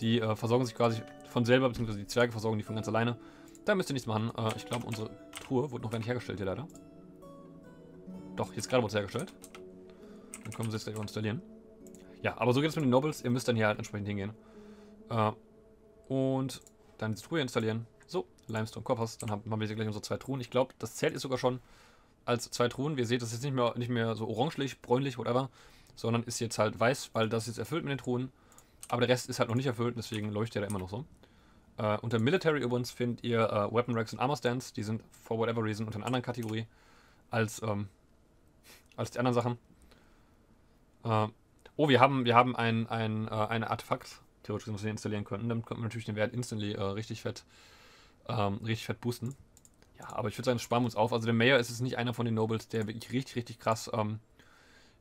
Die äh, versorgen sich quasi von selber, beziehungsweise die Zwerge versorgen die von ganz alleine. Da müsst ihr nichts machen. Äh, ich glaube, unsere Truhe wurde noch gar nicht hergestellt hier leider. Doch, jetzt gerade wurde es hergestellt. Dann können wir sie jetzt gleich installieren. Ja, aber so geht es mit den Nobles. Ihr müsst dann hier halt entsprechend hingehen. Äh, und dann die Truhe installieren. So, Limestone Koppers. Dann haben, wir hier gleich unsere zwei Truhen. Ich glaube, das Zelt ist sogar schon als zwei Truhen. Wie ihr seht, das ist nicht mehr, nicht mehr so orangelich, bräunlich, whatever sondern ist jetzt halt weiß, weil das ist erfüllt mit den Truhen. Aber der Rest ist halt noch nicht erfüllt, deswegen leuchtet er da immer noch so. Äh, unter Military übrigens findet ihr äh, Weapon Racks und Armor Stands. Die sind for whatever reason unter einer anderen Kategorie als, ähm, als die anderen Sachen. Äh, oh, wir haben, wir haben ein, ein, äh, ein Artefakt, theoretisch, das wir installieren könnten. Damit könnten wir natürlich den Wert instantly äh, richtig fett ähm, richtig fett boosten. Ja, aber ich würde sagen, sparen wir uns auf. Also der Mayor ist es nicht einer von den Nobles, der wirklich richtig, richtig krass ähm,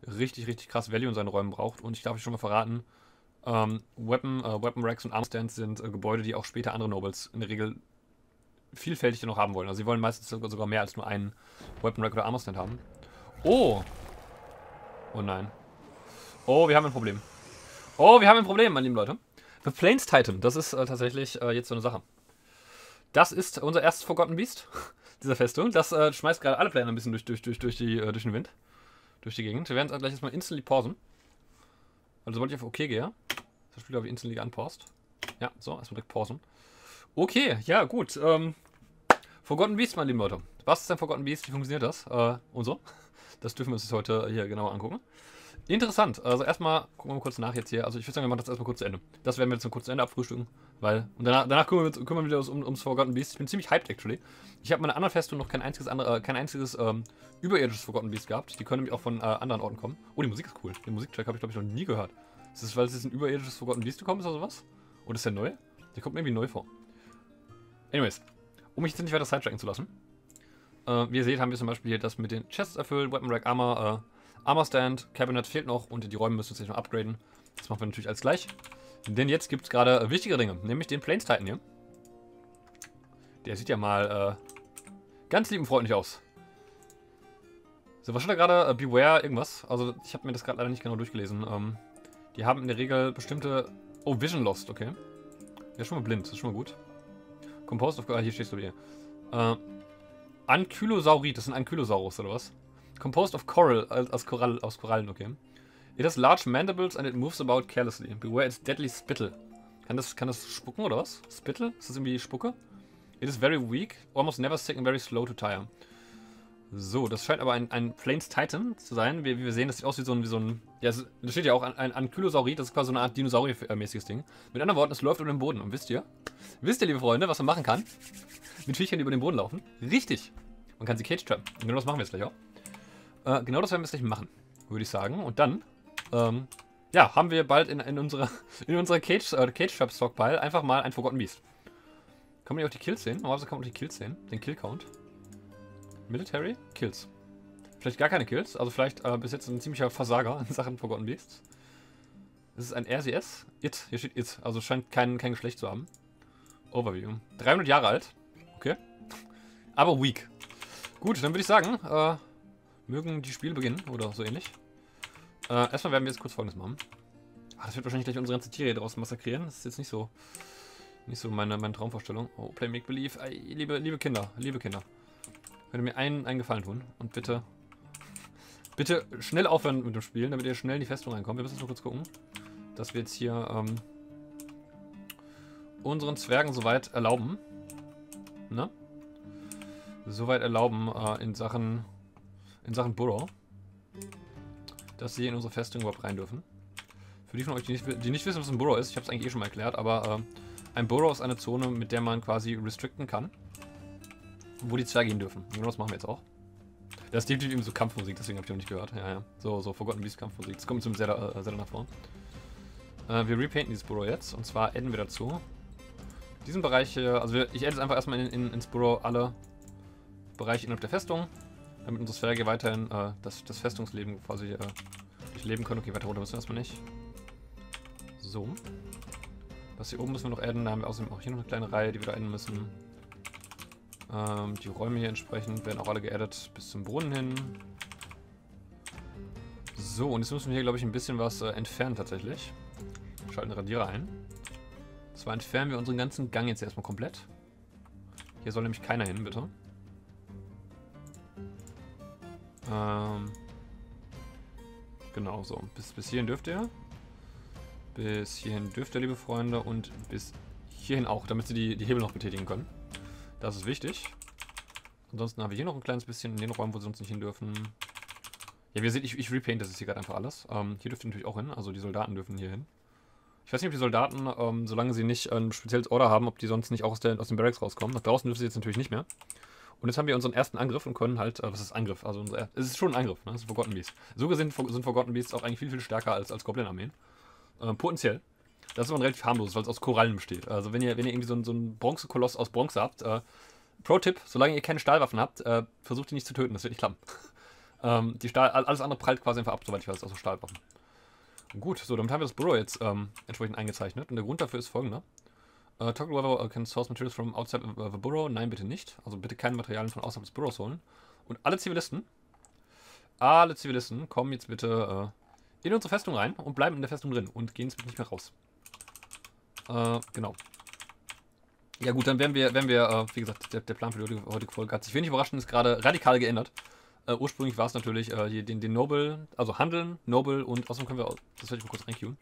richtig, richtig krass Value in seinen Räumen braucht. Und ich darf euch schon mal verraten, ähm, Weapon, äh, Weapon Racks und Armstands sind äh, Gebäude, die auch später andere Nobles in der Regel vielfältig noch haben wollen. Also sie wollen meistens sogar mehr als nur einen Weapon Rack oder Armorstand haben. Oh! Oh nein. Oh, wir haben ein Problem. Oh, wir haben ein Problem, meine lieben Leute. The Plains Titan, das ist äh, tatsächlich äh, jetzt so eine Sache. Das ist unser erstes Forgotten Beast dieser Festung. Das äh, schmeißt gerade alle Pläne ein bisschen durch, durch, durch, durch, die, äh, durch den Wind durch die Gegend. Wir werden gleich jetzt mal instantly pausen. Also sobald ich auf OK gehe, das Spiel, glaube ich, instantly unpaused. Ja, so, erstmal direkt pausen. Okay, ja, gut. Ähm, Forgotten Beast, meine lieben Leute. Was ist denn Forgotten Beast? Wie funktioniert das? Äh, und so. Das dürfen wir uns heute hier genauer angucken. Interessant. Also erstmal gucken wir mal kurz nach jetzt hier. Also ich würde sagen, wir machen das erstmal kurz zu Ende. Das werden wir jetzt mal kurz zu Ende abfrühstücken. Weil, und danach, danach kümmern, wir, kümmern wir uns um, ums Forgotten Beast. Ich bin ziemlich hyped, actually. Ich habe meine anderen Festung noch kein einziges, andere, äh, kein einziges ähm, überirdisches Forgotten Beast gehabt. Die können nämlich auch von äh, anderen Orten kommen. Oh, die Musik ist cool. Den Musiktrack habe ich, glaube ich, noch nie gehört. Ist das, weil es jetzt ein überirdisches Forgotten Beast gekommen ist oder sowas? Oder ist der neu? Der kommt mir irgendwie neu vor. Anyways, um mich jetzt nicht weiter sidetracken zu lassen. Äh, wie ihr seht, haben wir zum Beispiel hier das mit den Chests erfüllt, Weapon Rack Armor, äh, Armor Stand, Cabinet fehlt noch und die Räume müssen wir jetzt noch upgraden. Das machen wir natürlich als gleich. Denn jetzt gibt es gerade wichtige Dinge, nämlich den Plains Titan hier. Der sieht ja mal äh, ganz lieb und freundlich aus. So, was steht da gerade? Äh, Beware irgendwas. Also, ich habe mir das gerade leider nicht genau durchgelesen. Ähm, die haben in der Regel bestimmte... Oh, Vision Lost, okay. Ist schon mal blind, das ist schon mal gut. Composed of... Ah, hier stehst du wieder. Äh, Ankylosaurid, das sind Ankylosaurus, oder was? Composed of Coral, aus, Korall, aus Korallen, okay. It has large mandibles and it moves about carelessly. Beware its deadly spittle. Kann das, kann das spucken oder was? Spittle? Ist das irgendwie Spucke? It is very weak, almost never sick and very slow to tire. So, das scheint aber ein, ein Plains Titan zu sein. Wie, wie, wir sehen, das sieht aus wie so ein, wie so ein ja, da steht ja auch ein, ein Ankylosaurid, das ist quasi so eine Art Dinosaurier-mäßiges Ding. Mit anderen Worten, es läuft über den Boden. Und wisst ihr, wisst ihr, liebe Freunde, was man machen kann? Mit Viechern, die über den Boden laufen? Richtig! Man kann sie cage-trappen. Und genau das machen wir jetzt gleich auch. Äh, genau das werden wir jetzt gleich machen, würde ich sagen. Und dann ähm, ja, haben wir bald in, in unserer, in unserer Cage, äh, Cage Trap Stockpile einfach mal ein Forgotten Beast. Kann man hier auch die Kills sehen? Normalerweise kann man auch die Kills sehen. Den Kill Count. Military, Kills. Vielleicht gar keine Kills. Also vielleicht äh, bis jetzt ein ziemlicher Versager in Sachen Forgotten Beasts. Das ist ein RCS. It. Hier steht It. Also scheint kein, kein Geschlecht zu haben. Overview. 300 Jahre alt. Okay. Aber weak. Gut, dann würde ich sagen, äh, mögen die Spiele beginnen. Oder so ähnlich. Äh, erstmal werden wir jetzt kurz folgendes machen. Ach, das wird wahrscheinlich gleich unsere ganze Tiere draußen massakrieren. Das ist jetzt nicht so, nicht so meine, meine Traumvorstellung. Oh, Play Make Believe. Ey, liebe, liebe Kinder, liebe Kinder. Könnt ihr mir einen, einen Gefallen tun und bitte Bitte schnell aufhören mit dem Spielen, damit ihr schnell in die Festung reinkommt. Wir müssen jetzt nur kurz gucken, dass wir jetzt hier ähm, unseren Zwergen soweit erlauben. Ne? Soweit erlauben äh, in Sachen in Sachen Burrow. Dass sie in unsere Festung überhaupt rein dürfen. Für die von euch, die nicht, die nicht wissen, was ein Burrow ist, ich habe es eigentlich eh schon mal erklärt, aber äh, ein Burrow ist eine Zone, mit der man quasi restricten kann. Wo die Zwerge hin dürfen. Genau das machen wir jetzt auch. Das ist definitiv eben so Kampfmusik, deswegen habe ich noch nicht gehört. Ja, ja. So, so Forgotten Beast Kampfmusik. Das kommt zum Zelda, äh, Zelda nach vorne. Äh, wir repainten dieses Burrow jetzt. Und zwar adden wir dazu. Diesen Bereich hier, also wir, ich adde jetzt einfach erstmal in, in, ins Burrow alle Bereiche innerhalb der Festung. Damit unsere Zwerge weiterhin äh, das, das Festungsleben quasi äh, durchleben können. Okay, weiter runter müssen wir erstmal nicht. So. Das hier oben müssen wir noch adden. Da haben wir außerdem auch hier noch eine kleine Reihe, die wir da adden müssen. Ähm, die Räume hier entsprechend werden auch alle geaddet bis zum Brunnen hin. So, und jetzt müssen wir hier, glaube ich, ein bisschen was äh, entfernen tatsächlich. Schalten Radierer ein. Zwar entfernen wir unseren ganzen Gang jetzt erstmal komplett. Hier soll nämlich keiner hin, bitte. Ähm, genau so. Bis, bis hierhin dürft ihr. Bis hierhin dürft ihr, liebe Freunde. Und bis hierhin auch, damit sie die, die Hebel noch betätigen können. Das ist wichtig. Ansonsten haben wir hier noch ein kleines bisschen in den Räumen, wo sie sonst nicht hin dürfen. Ja, wie ihr seht, ich, ich repaint das ist hier gerade einfach alles. Ähm, hier dürft ihr natürlich auch hin, also die Soldaten dürfen hier hin. Ich weiß nicht, ob die Soldaten, ähm, solange sie nicht ein spezielles Order haben, ob die sonst nicht auch aus, der, aus den Barracks rauskommen. Nach draußen dürfen sie jetzt natürlich nicht mehr. Und jetzt haben wir unseren ersten Angriff und können halt, äh, was ist Angriff? Also unser, es ist schon ein Angriff, ne? Das ist Forgotten Beasts. So gesehen sind Forgotten Beasts auch eigentlich viel, viel stärker als, als Goblin-Armeen. Äh, potenziell. Das ist aber relativ harmlos, weil es aus Korallen besteht. Also wenn ihr, wenn ihr irgendwie so, ein, so einen Bronzekoloss aus Bronze habt, äh, Pro-Tipp, solange ihr keine Stahlwaffen habt, äh, versucht die nicht zu töten, das wird nicht klappen. ähm, die Stahl, alles andere prallt quasi einfach ab, soweit ich weiß, außer Stahlwaffen. Gut, so, damit haben wir das Burrow jetzt ähm, entsprechend eingezeichnet. Und der Grund dafür ist folgender. Uh, toggle whether can source materials from outside the burrow. Nein, bitte nicht. Also bitte keine Materialien von außerhalb des Burrows holen. Und alle Zivilisten, alle Zivilisten kommen jetzt bitte äh, in unsere Festung rein und bleiben in der Festung drin und gehen jetzt nicht mehr raus. Äh, genau. Ja gut, dann werden wir, werden wir äh, wie gesagt, der, der, Plan für die heutige Folge hat sich wenig überraschend, ist gerade radikal geändert. Äh, ursprünglich war es natürlich äh, hier den, den Noble, also Handeln, Noble und außerdem können wir, das werde ich mal kurz reinqueuen.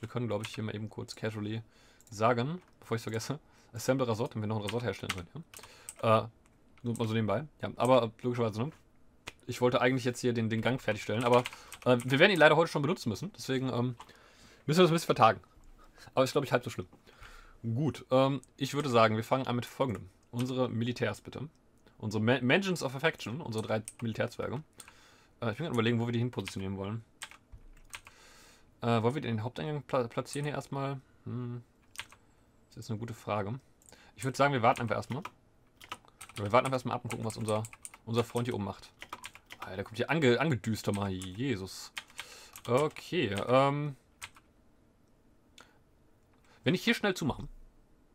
Wir können, glaube ich, hier mal eben kurz casually sagen, bevor ich es vergesse, Assemble Resort, wenn wir noch ein Resort herstellen können. Ja? Äh, nur mal so nebenbei. Ja, aber logischerweise, ne? Ich wollte eigentlich jetzt hier den, den Gang fertigstellen, aber äh, wir werden ihn leider heute schon benutzen müssen. Deswegen ähm, müssen wir das ein bisschen vertagen. Aber ist, glaube ich, halb so schlimm. Gut, ähm, ich würde sagen, wir fangen an mit folgendem. Unsere Militärs bitte. Unsere Ma Mansions of Affection, unsere drei Militärzwerge. Äh, ich bin gerade überlegen, wo wir die hin positionieren wollen. Äh, wollen wir den Haupteingang pla platzieren hier erstmal? Hm. Das ist eine gute Frage. Ich würde sagen, wir warten einfach erstmal. Wir warten einfach erstmal ab und gucken, was unser, unser Freund hier oben macht. Der kommt hier ange, angedüster mal. Jesus. Okay, ähm... Wenn ich hier schnell zumache,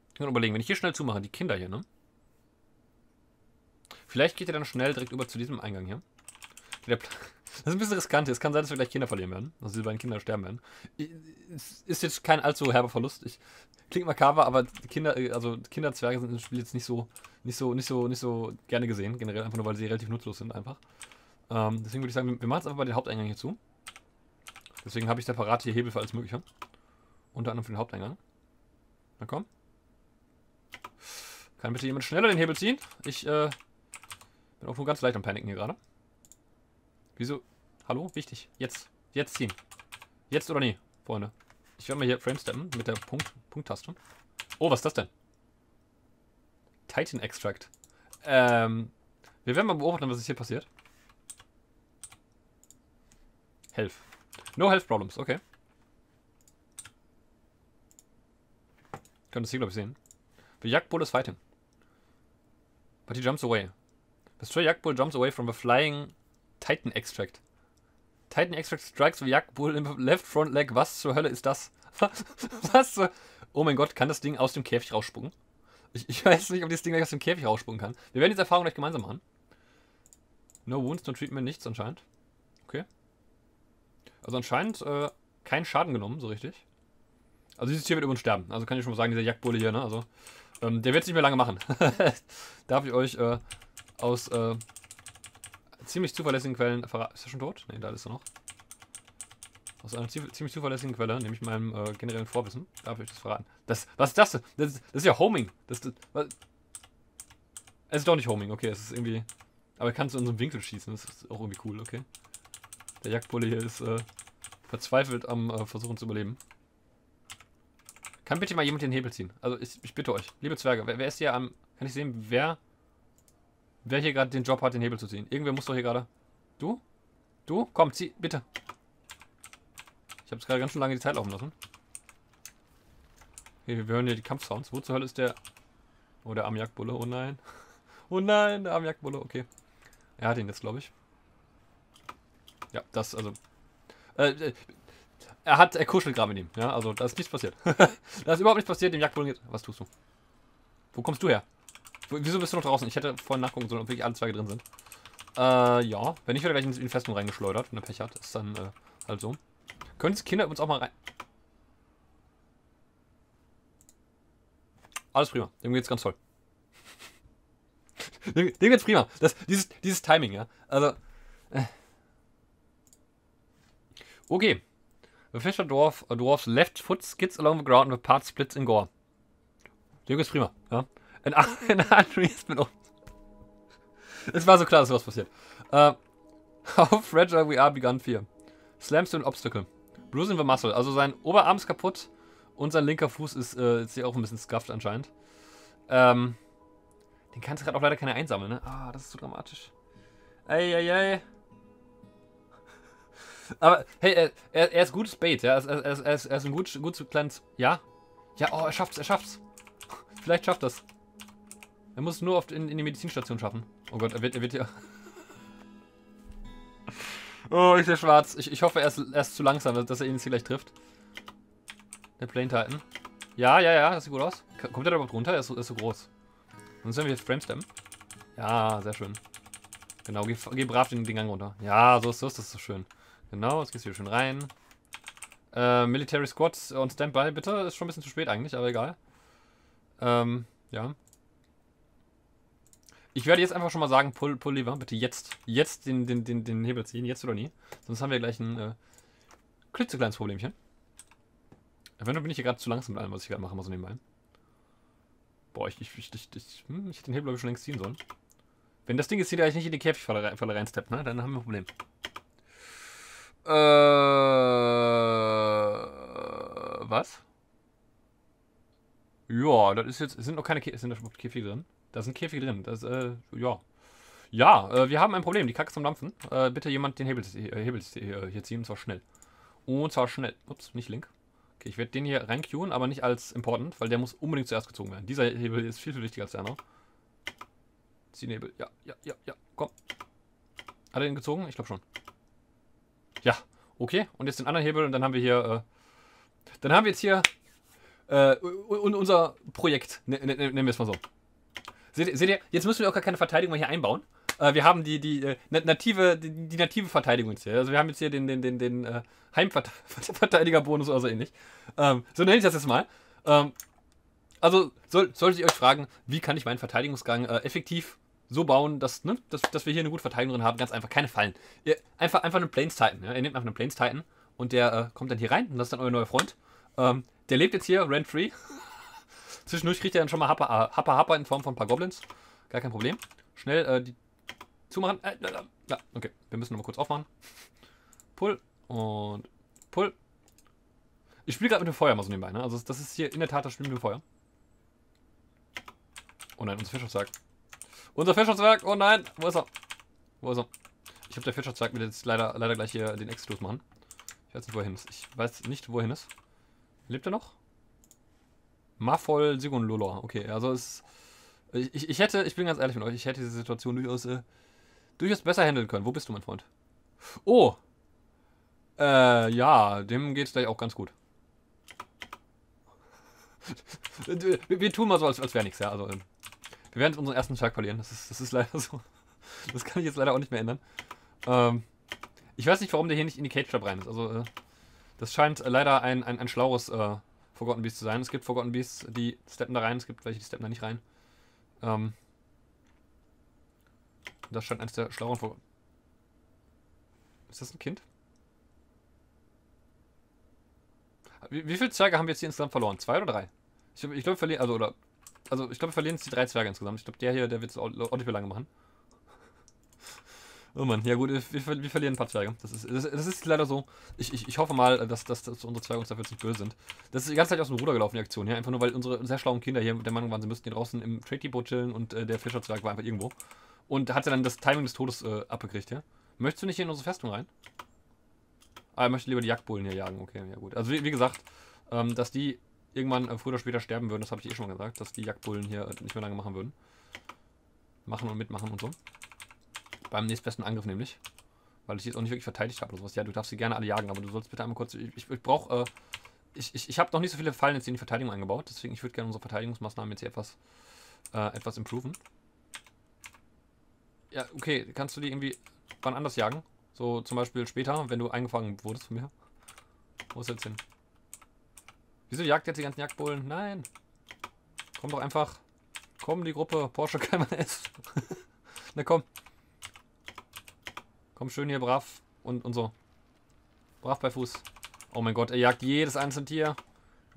ich kann überlegen, wenn ich hier schnell zumache, die Kinder hier, ne? Vielleicht geht ihr dann schnell direkt über zu diesem Eingang hier. Das ist ein bisschen riskant. Es kann sein, dass wir gleich Kinder verlieren werden. Also diese beiden Kinder sterben werden. Es ist jetzt kein allzu herber Verlust. Ich, klingt makaber, aber Kinder, also Kinderzwerge sind im Spiel jetzt nicht so, nicht so, nicht so, nicht so gerne gesehen. Generell einfach nur, weil sie relativ nutzlos sind einfach. Ähm, deswegen würde ich sagen, wir machen jetzt einfach mal den Haupteingang hier zu. Deswegen habe ich separat hier Hebel für alles Mögliche. Unter anderem für den Haupteingang. Na komm. Kann bitte jemand schneller den Hebel ziehen? Ich äh, bin auch nur ganz leicht am Paniken hier gerade. Wieso? Hallo? Wichtig. Jetzt. Jetzt ziehen. Jetzt oder nie, Freunde. Ich werde mal hier Frame steppen mit der Punkt Punkttaste. Oh, was ist das denn? Titan Extract. Ähm, wir werden mal beobachten, was hier passiert. Health. No health problems, okay. Könnt das hier, glaube ich, sehen. The Yak Bull is fighting. But he jumps away. The stray Yak Bull jumps away from the flying Titan Extract. Titan Extract Strikes the Jagdbull im Left Front Leg. Was zur Hölle ist das? Was zur... Oh mein Gott, kann das Ding aus dem Käfig rausspucken? Ich, ich weiß nicht, ob das Ding aus dem Käfig rausspucken kann. Wir werden diese Erfahrung gleich gemeinsam machen. No Wounds, no Treatment, nichts anscheinend. Okay. Also anscheinend äh, kein Schaden genommen, so richtig. Also dieses Tier wird übrigens sterben. Also kann ich schon mal sagen, dieser Jagdbulle hier, ne? Also, ähm, der wird es nicht mehr lange machen. Darf ich euch äh, aus äh, ziemlich zuverlässigen Quellen verraten. Ist er schon tot? Ne, da ist er noch. Aus einer ziemlich zuverlässigen Quelle, nämlich meinem äh, generellen Vorwissen, darf ich das verraten. Das, was ist das? Das, das ist ja Homing. Das, das, was? Es ist doch nicht Homing, okay, es ist irgendwie... Aber er kann zu unserem Winkel schießen, das ist auch irgendwie cool, okay. Der Jagdbulle hier ist äh, verzweifelt am äh, Versuchen zu überleben. Kann bitte mal jemand den Hebel ziehen? Also ich, ich bitte euch, liebe Zwerge, wer, wer, ist hier am... Kann ich sehen, wer... Wer hier gerade den Job hat, den Hebel zu ziehen? Irgendwer muss doch hier gerade... Du? Du? Komm, zieh, bitte. Ich habe es gerade ganz schön lange die Zeit laufen lassen. Okay, wir hören hier die Kampfsounds. Wo zur Hölle ist der... Oh, der Armjagdbulle. Oh nein. Oh nein, der Armjagdbulle. Okay. Er hat ihn jetzt, glaube ich. Ja, das, also... Äh, äh, er hat, er kuschelt gerade mit ihm. Ja, also da ist nichts passiert. da ist überhaupt nichts passiert. Dem Jagdbullen geht. Was tust du? Wo kommst du her? Wieso bist du noch draußen? Ich hätte vorhin nachgucken sollen, ob wirklich alle Zwerge drin sind. Äh, ja. Wenn nicht, wird er gleich in die Festung reingeschleudert, wenn er Pech hat. Ist dann, äh, halt so. Können die Kinder uns auch mal rein... Alles prima. Dem geht's ganz toll. dem, geht's prima. Das, dieses, dieses Timing, ja. Also... Äh. Okay. The Fisher Dwarf, a dwarf's left foot skids along the ground with part splits in gore. Dem geht's prima, ja. Ein Artery ist mit uns. Es war so klar, dass sowas passiert. Uh, how fragile we are begun 4. Slams to an obstacle. Bruising the muscle. Also sein Oberarm ist kaputt und sein linker Fuß ist, äh, ist hier auch ein bisschen scuffed anscheinend. Ähm, den kannst du gerade auch leider keine einsammeln, ne? Ah, das ist so dramatisch. Eieiei. Ei, ei. Aber hey, er, er, ist gutes Bait, ja. Er, er, er, ist, er ist ein gut, gut kleines. Ja? Ja, oh, er schafft's, er schafft's. Vielleicht schafft das. Er muss nur oft in, in die Medizinstation schaffen. Oh Gott, er wird, er wird hier. oh, ich sehe schwarz. Ich, ich hoffe, er ist, er ist zu langsam, dass er ihn jetzt hier gleich trifft. Der Plane Titan. Ja, ja, ja, das sieht gut aus. Kommt er da überhaupt runter? Er ist so, ist so groß. Sonst werden wir jetzt Framestem. Ja, sehr schön. Genau, geh, geh brav den, den Gang runter. Ja, so ist, so ist das so schön. Genau, jetzt gehst du hier schön rein. Äh, Military Squad on Standby, bitte. Ist schon ein bisschen zu spät eigentlich, aber egal. Ähm, ja. Ich werde jetzt einfach schon mal sagen, pull, pull Lever, bitte jetzt. Jetzt den, den, den, den Hebel ziehen, jetzt oder nie. Sonst haben wir gleich ein äh, klitzekleines Problemchen. Eventuell bin ich hier gerade zu langsam mit allem, was ich gerade mache, mal so nebenbei. Boah, ich, ich, ich, ich, hm, ich hätte den Hebel aber schon längst ziehen sollen. Wenn das Ding jetzt hier gleich nicht in die Käfigfalle reinsteppt, ne, dann haben wir ein Problem. Äh, was? Ja, das ist jetzt, sind noch keine Käfige drin? Da sind Käfige drin, das, äh, ja. Ja, äh, wir haben ein Problem, die Kacke am Dampfen. Äh, bitte jemand den Hebel, äh, Hebel hier, hier ziehen, und zwar schnell. Und zwar schnell. Ups, nicht Link. Okay, ich werde den hier reinqueuen, aber nicht als important, weil der muss unbedingt zuerst gezogen werden. Dieser Hebel ist viel, viel wichtiger als der andere. Zieh den Hebel. Ja, ja, ja, ja, komm. Hat er den gezogen? Ich glaube schon. Ja, okay. Und jetzt den anderen Hebel und dann haben wir hier, äh, dann haben wir jetzt hier äh, unser Projekt, ne, ne, nennen wir es mal so. Seht, seht, ihr, jetzt müssen wir auch gar keine Verteidigung hier einbauen. Äh, wir haben die, die, äh, native, die, die, native Verteidigung jetzt hier. Also wir haben jetzt hier den, den, den, den äh, Heimverteidigerbonus oder so ähnlich. Ähm, so nenne ich das jetzt mal. Ähm, also soll, sollte ich euch fragen, wie kann ich meinen Verteidigungsgang äh, effektiv so bauen, dass, ne, dass, dass wir hier eine gute Verteidigung drin haben. Ganz einfach, keine Fallen. Ihr, einfach, einfach einen Plains Titan. Ja? Ihr nehmt einfach einen Plains Titan und der äh, kommt dann hier rein und das ist dann euer neuer Freund. Ähm, der lebt jetzt hier rent-free. Zwischendurch kriegt er dann schon mal Happa, äh, Happa Happa in Form von ein paar Goblins. Gar kein Problem. Schnell äh, die zumachen. Äh, ja, okay. Wir müssen nochmal kurz aufmachen. Pull und Pull. Ich spiele gerade mit dem Feuer mal so nebenbei. Ne? Also das ist hier in der Tat das Spiel mit dem Feuer. Oh nein, unser Fischerzwerg. Unser Fischerzwerg, oh nein, wo ist er? Wo ist er? Ich habe der Fischerzwerg wird jetzt leider, leider gleich hier den Exodus machen. Ich weiß nicht, wo er hin ist. Ich weiß nicht, wo er hin ist. Lebt er noch? Mafol Sigun Lola. Okay, also es. Ich, ich hätte, ich bin ganz ehrlich mit euch, ich hätte diese Situation durchaus äh, durchaus besser handeln können. Wo bist du, mein Freund? Oh! Äh, ja, dem geht's gleich auch ganz gut. wir, wir, tun mal so, als, als wäre nichts, ja. Also, ähm, wir werden unseren ersten Tag verlieren. Das ist, das ist leider so. Das kann ich jetzt leider auch nicht mehr ändern. Ähm, ich weiß nicht, warum der hier nicht in die Cage Trap rein ist. Also, äh, das scheint leider ein, ein, ein schlaues äh, Forgotten Beast zu sein. Es gibt Forgotten Beasts, die steppen da rein, es gibt welche, die steppen da nicht rein. Ähm, das scheint eines der schlaueren Forgotten. Ist das ein Kind? Wie, wie viele Zwerge haben wir jetzt hier insgesamt verloren? Zwei oder drei? Ich, ich glaube, wir verlieren, also, also, ich wir verlieren jetzt die drei Zwerge insgesamt. Ich glaube, der hier, der wird es ordentlich lange machen. Oh Mann, ja gut, wir, wir, verlieren ein paar Zwerge. Das ist, das, ist leider so. Ich, ich, ich hoffe mal, dass, dass, dass unsere Zwerge uns dafür nicht böse sind. Das ist die ganze Zeit aus dem Ruder gelaufen, die Aktion. Ja? Einfach nur, weil unsere sehr schlauen Kinder hier der Meinung waren, sie müssten hier draußen im Trade Depot chillen und äh, der Fischerzwerg war einfach irgendwo. Und hat ja dann das Timing des Todes äh, abgekriegt, ja? Möchtest du nicht hier in unsere Festung rein? Ah, er möchte lieber die Jagdbullen hier jagen. Okay, ja gut. Also wie, wie gesagt, ähm, dass die irgendwann äh, früher oder später sterben würden, das habe ich eh schon gesagt, dass die Jagdbullen hier äh, nicht mehr lange machen würden. Machen und mitmachen und so. Beim nächstbesten Angriff nämlich. Weil ich jetzt auch nicht wirklich verteidigt habe oder sowas. Ja, du darfst sie gerne alle jagen, aber du sollst bitte einmal kurz. Ich, ich, ich brauche. Äh, ich ich, ich habe noch nicht so viele Fallen jetzt in die Verteidigung eingebaut, deswegen ich würde gerne unsere Verteidigungsmaßnahmen jetzt hier etwas, äh, etwas improven. Ja, okay, kannst du die irgendwie wann anders jagen? So zum Beispiel später, wenn du eingefangen wurdest von mir. Wo ist jetzt hin? Wieso jagt jetzt die ganzen Jagdbullen? Nein. Komm doch einfach. Komm, die Gruppe. Porsche kann man essen. Na komm. Komm schön hier brav und, und so. Brav bei Fuß. Oh mein Gott, er jagt jedes einzelne Tier.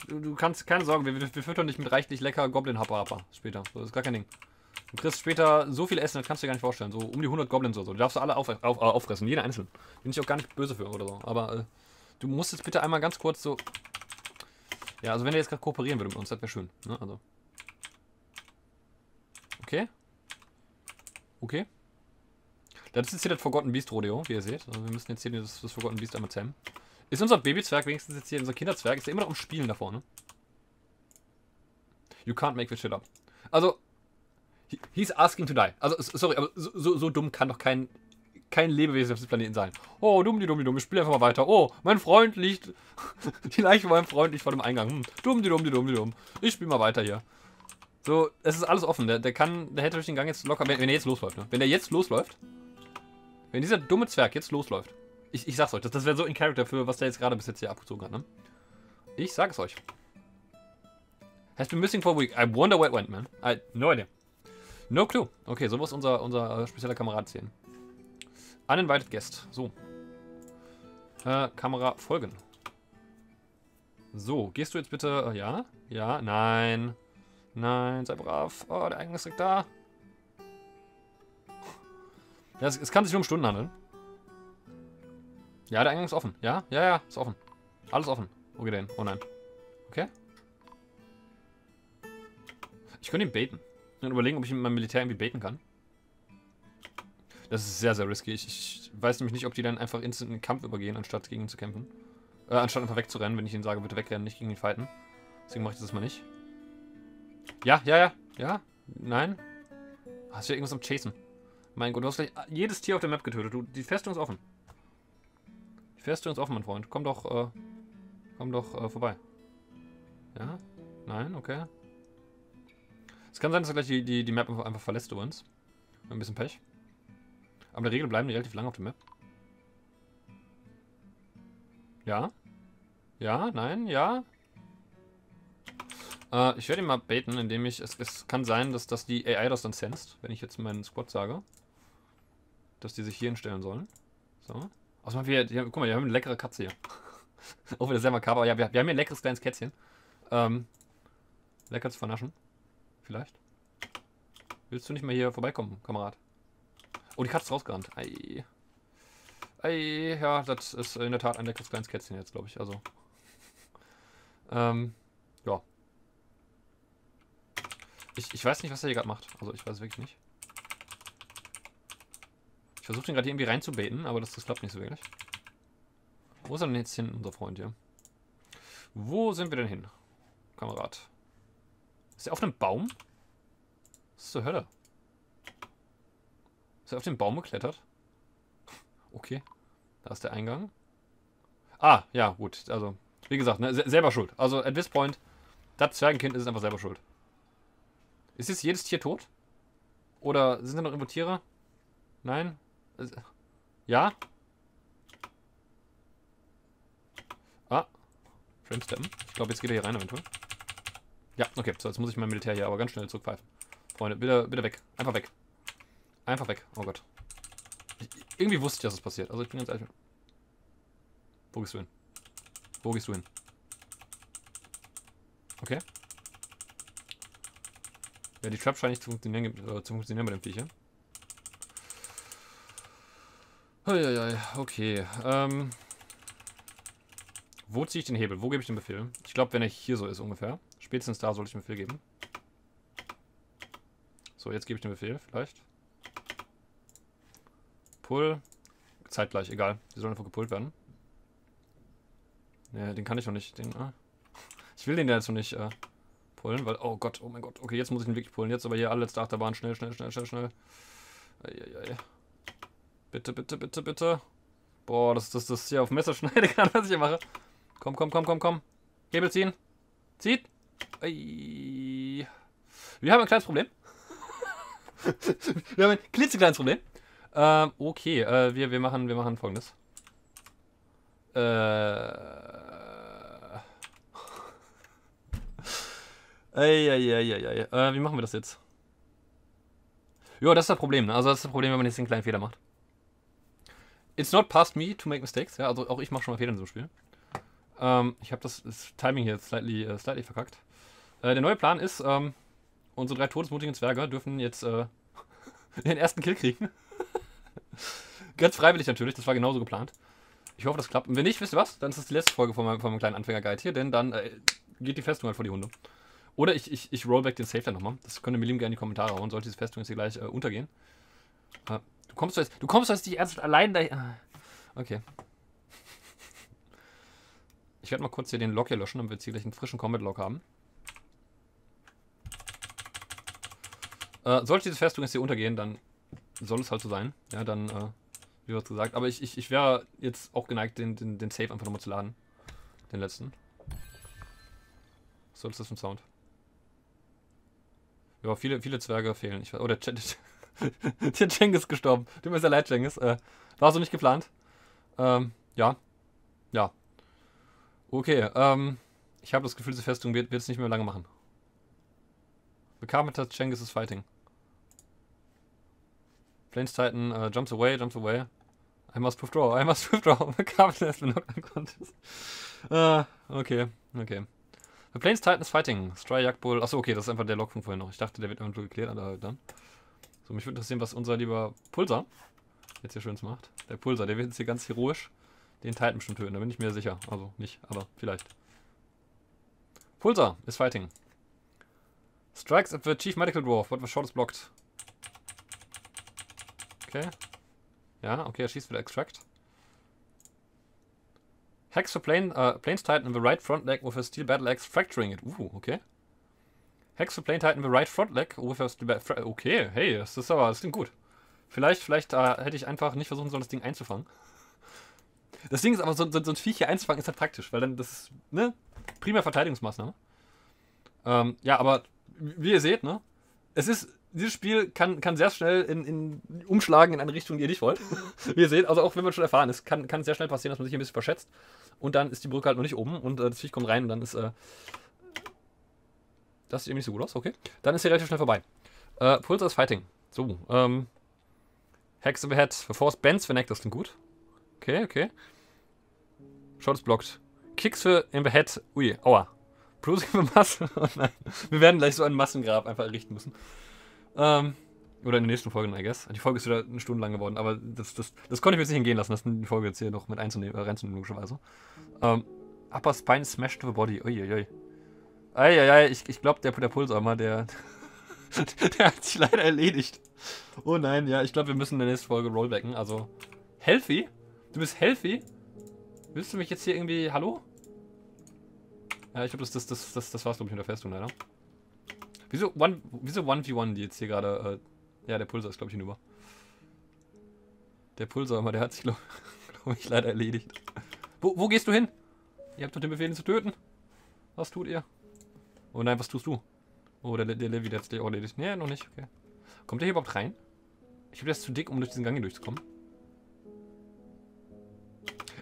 Du, du kannst keine Sorge, wir, wir füttern dich mit reichlich lecker Goblin Happa Happa später. So, das ist gar kein Ding. Du kriegst später so viel Essen, das kannst du dir gar nicht vorstellen. So um die 100 Goblins oder so. Die darfst du alle auf, auf, auf, auffressen, jeder einzeln. Bin ich auch gar nicht böse für oder so. Aber äh, du musst jetzt bitte einmal ganz kurz so. Ja, also wenn er jetzt gerade kooperieren würde mit uns, das wäre schön. Ne? Also. Okay. Okay. Das ist hier das Forgotten Beast Rodeo, wie ihr seht. Also wir müssen jetzt hier das, das Forgotten Beast einmal zähmen. Ist unser Babyzwerg wenigstens jetzt hier, unser Kinderzwerg, ist der immer noch am Spielen da vorne? You can't make this shit up. Also, he's asking to die. Also, sorry, aber so, so, so dumm kann doch kein, kein Lebewesen auf diesem Planeten sein. Oh, dumm, die dumm, die dumm, ich spiele einfach mal weiter. Oh, mein Freund liegt, die Leiche von meinem Freund liegt vor dem Eingang. Hm, dumm, die dumm, die dumm, die dumm. Ich spiele mal weiter hier. So, es ist alles offen. Der, der kann, der hätte durch den Gang jetzt locker, wenn, wenn er jetzt losläuft, ne? Wenn der jetzt losläuft, wenn dieser dumme Zwerg jetzt losläuft. Ich, ich sag's euch, das, das wäre so in Character für was der jetzt gerade bis jetzt hier abgezogen hat, ne? Ich sag's euch. Has been missing for a week. I wonder where it went, man. I, no idea. No clue. Okay, so muss unser, unser äh, spezieller Kamerad zählen. Uninvited Guest. So. Äh, Kamera folgen. So, gehst du jetzt bitte... Äh, ja? Ja? Nein. Nein, sei brav. Oh, der Eingang ist direkt da. Ja, es, es, kann sich nur um Stunden handeln. Ja, der Eingang ist offen. Ja, ja, ja, ist offen. Alles offen. Wo geht der hin? Oh nein. Okay. Ich könnte ihn baiten. Und überlegen, ob ich mein Militär irgendwie baiten kann. Das ist sehr, sehr risky. Ich, ich, weiß nämlich nicht, ob die dann einfach instant in den Kampf übergehen, anstatt gegen ihn zu kämpfen. Äh, anstatt einfach wegzurennen, wenn ich ihnen sage, bitte wegrennen, nicht gegen ihn fighten. Deswegen mache ich das mal nicht. Ja, ja, ja. Ja? Nein? Hast du irgendwas am Chasen? Mein Gott, du hast gleich jedes Tier auf der Map getötet. Du, die Festung ist offen. Die Festung ist offen, mein Freund. Komm doch, äh, komm doch äh, vorbei. Ja? Nein? Okay. Es kann sein, dass er gleich die, die, die Map einfach verlässt übrigens. Mit ein bisschen Pech. Aber in der Regel bleiben die relativ lange auf der Map. Ja? Ja? Nein? Ja? Äh, ich werde ihn mal baiten, indem ich... Es, es kann sein, dass, dass die AI das dann sensed, wenn ich jetzt meinen Squad sage dass die sich hier hinstellen sollen. So. Also wir, wir, guck mal, wir haben eine leckere Katze hier. Auch wieder sehr makaber. Ja, wir, wir haben hier ein leckeres kleines Kätzchen. Ähm, lecker zu vernaschen. Vielleicht. Willst du nicht mal hier vorbeikommen, Kamerad? Oh, die Katze ist rausgerannt. Ei. Ei, ja, das ist in der Tat ein leckeres kleines Kätzchen jetzt, glaube ich. Also. Ähm, ja. Ich, ich weiß nicht, was er hier gerade macht. Also, ich weiß wirklich nicht. Ich versuche den gerade irgendwie reinzubaiten, aber das, das klappt nicht so wirklich. Wo ist er denn jetzt hin, unser Freund hier? Wo sind wir denn hin? Kamerad. Ist er auf einem Baum? Was zur Hölle? Ist er auf den Baum geklettert? Okay. Da ist der Eingang. Ah, ja, gut. Also, wie gesagt, ne, selber schuld. Also, at this point, das Zwergenkind ist einfach selber schuld. Ist jetzt jedes Tier tot? Oder sind da noch irgendwo Tiere? Nein? Ja? Ah. Framesteppen. Ich glaube, jetzt geht er hier rein eventuell. Ja, okay. So, jetzt muss ich mein Militär hier aber ganz schnell zurückpfeifen. Freunde, bitte, bitte weg. Einfach weg. Einfach weg. Oh Gott. Ich, irgendwie wusste ich, dass es das passiert. Also ich bin ganz ehrlich. Wo gehst du hin? Wo gehst du hin? Okay. Ja, die Trap scheint nicht zu funktionieren, äh, zu funktionieren bei dem Viecher. Uiuiui, okay. Ähm, wo ziehe ich den Hebel? Wo gebe ich den Befehl? Ich glaube, wenn er hier so ist ungefähr. Spätestens da sollte ich den Befehl geben. So, jetzt gebe ich den Befehl, vielleicht. Pull. Zeitgleich, egal. Die sollen einfach gepullt werden. Ne, den kann ich noch nicht. Den, ah. Ich will den jetzt noch nicht äh, pullen, weil. Oh Gott, oh mein Gott. Okay, jetzt muss ich ihn wirklich pullen. Jetzt aber hier alle letzte Achterbahn. Schnell, schnell, schnell, schnell, schnell. Eieiei. Bitte, bitte, bitte, bitte. Boah, das, das, das hier auf Messerschneide kann, was ich hier mache. Komm, komm, komm, komm, komm. Hebel ziehen. Zieht. Ei. Wir haben ein kleines Problem. wir haben ein klitzekleines Problem. Ähm, okay, äh, wir, wir, machen, wir machen folgendes. Äh. Eieieiei. Äh, wie machen wir das jetzt? Jo, das ist das Problem. Ne? Also das ist das Problem, wenn man jetzt den kleinen Fehler macht. It's not past me to make mistakes. Ja, also auch ich mache schon mal Fehler in so einem Spiel. Ähm, ich habe das, das, Timing hier slightly, uh, slightly verkackt. Äh, der neue Plan ist, ähm, unsere drei todesmutigen Zwerge dürfen jetzt äh, den ersten Kill kriegen. Ganz freiwillig natürlich, das war genauso geplant. Ich hoffe, das klappt. Und wenn nicht, wisst ihr was? Dann ist das die letzte Folge von meinem, von meinem kleinen Anfänger-Guide hier, denn dann äh, geht die Festung halt vor die Hunde. Oder ich, ich, ich rollback den Safe dann nochmal. Das könnt ihr mir lieben gerne in die Kommentare hauen, sollte diese Festung jetzt hier gleich äh, untergehen. Äh, du kommst jetzt, du kommst jetzt nicht ernsthaft allein da. Ah, okay. Ich werde mal kurz hier den Lock hier löschen, damit wir jetzt hier gleich einen frischen Combat-Lock haben. Äh, sollte diese Festung jetzt hier untergehen, dann soll es halt so sein. Ja, dann, äh, wie was gesagt. Aber ich, ich, ich wäre jetzt auch geneigt, den, den, den Save einfach nochmal zu laden. Den letzten. So ist das für ein Sound. Ja, viele, viele Zwerge fehlen. Ich, oh, der, Ch der Cengiz ist gestorben. Tut mir sehr leid, Cengiz. Äh, war so nicht geplant. Ähm, ja. Ja. Okay, ähm, ich habe das Gefühl, diese Festung wird es nicht mehr lange machen. The Carpenter Cengiz is fighting. Plains Titan uh, jumps away, jumps away. I must withdraw, I must withdraw. The Carpenter has been knocked unconscious. Uh, okay, okay. The Plains Titan is fighting. Stry Jagdbull. Achso, okay, das ist einfach der Log von vorhin noch. Ich dachte, der wird irgendwo geklärt, aber dann. So, mich würde interessieren, was unser lieber Pulsar jetzt hier schönes macht. Der Pulsar, der wird jetzt hier ganz heroisch den Titan bestimmt töten, da bin ich mir sicher. Also nicht, aber vielleicht. Pulsar is fighting. Strikes at the Chief Medical Dwarf, but the shot is blocked. Okay. Ja, okay, er schießt wieder Extract. Hacks the plane, uh, Planes Titan in the right front leg with a steel battle axe, fracturing it. Uh, okay. Hacks the Plane Titan the right front leg Okay, hey, das ist aber, das klingt gut. Vielleicht, vielleicht äh, hätte ich einfach nicht versuchen sollen, das Ding einzufangen. Das Ding ist aber, so, so, so ein Viech hier einzufangen ist halt praktisch, weil dann das ist, ne, prima Verteidigungsmaßnahme. Ähm, ja, aber wie ihr seht, ne, es ist, dieses Spiel kann, kann sehr schnell in, in umschlagen in eine Richtung, die ihr nicht wollt. wie ihr seht, also auch wenn man schon erfahren ist, kann, kann sehr schnell passieren, dass man sich ein bisschen verschätzt. Und dann ist die Brücke halt noch nicht oben und äh, das Viech kommt rein und dann ist, äh, das sieht eben nicht so gut aus, okay. Dann ist sie relativ schnell vorbei. Äh, Pulsar ist Fighting. So, ähm, Hex Overhead. Force Bends Verneck, das klingt gut. Okay, okay. Shot ist blockt. Kicks für head. Ui, aua. Plosive Masse. Oh nein. Wir werden gleich so ein Massengrab einfach errichten müssen. Ähm, oder in der nächsten Folge, I guess. Die Folge ist wieder eine Stunde lang geworden, aber das, das, das konnte ich mir jetzt nicht entgehen lassen, das die Folge jetzt hier noch mit einzunehmen, äh, reinzunehmen, logischerweise. Ähm, Upper Spine Smash to the Body. Uiuiui. Eieiei, ich, ich glaube, der, der Pulsarmer, der, der hat sich leider erledigt. Oh nein, ja, ich glaube, wir müssen in der nächsten Folge rollbacken. Also, healthy? Du bist healthy? Willst du mich jetzt hier irgendwie... Hallo? Ja, ich glaube, das, das, das, das, das war's, glaube ich, mit der Festung, leider. Wieso, one, wieso 1v1 die jetzt hier gerade... Äh, ja, der Pulsar ist, glaube ich, hinüber. Der Pulsar, der hat sich, glaube glaub ich, leider erledigt. Wo, wo gehst du hin? Ihr habt doch den Befehl, ihn zu töten. Was tut ihr? Oh nein, was tust du? Oh, der, der Levi, sich auch erledigt. Nee, noch nicht, okay. Kommt der hier überhaupt rein? Ich bin jetzt zu dick, um durch diesen Gang hier durchzukommen.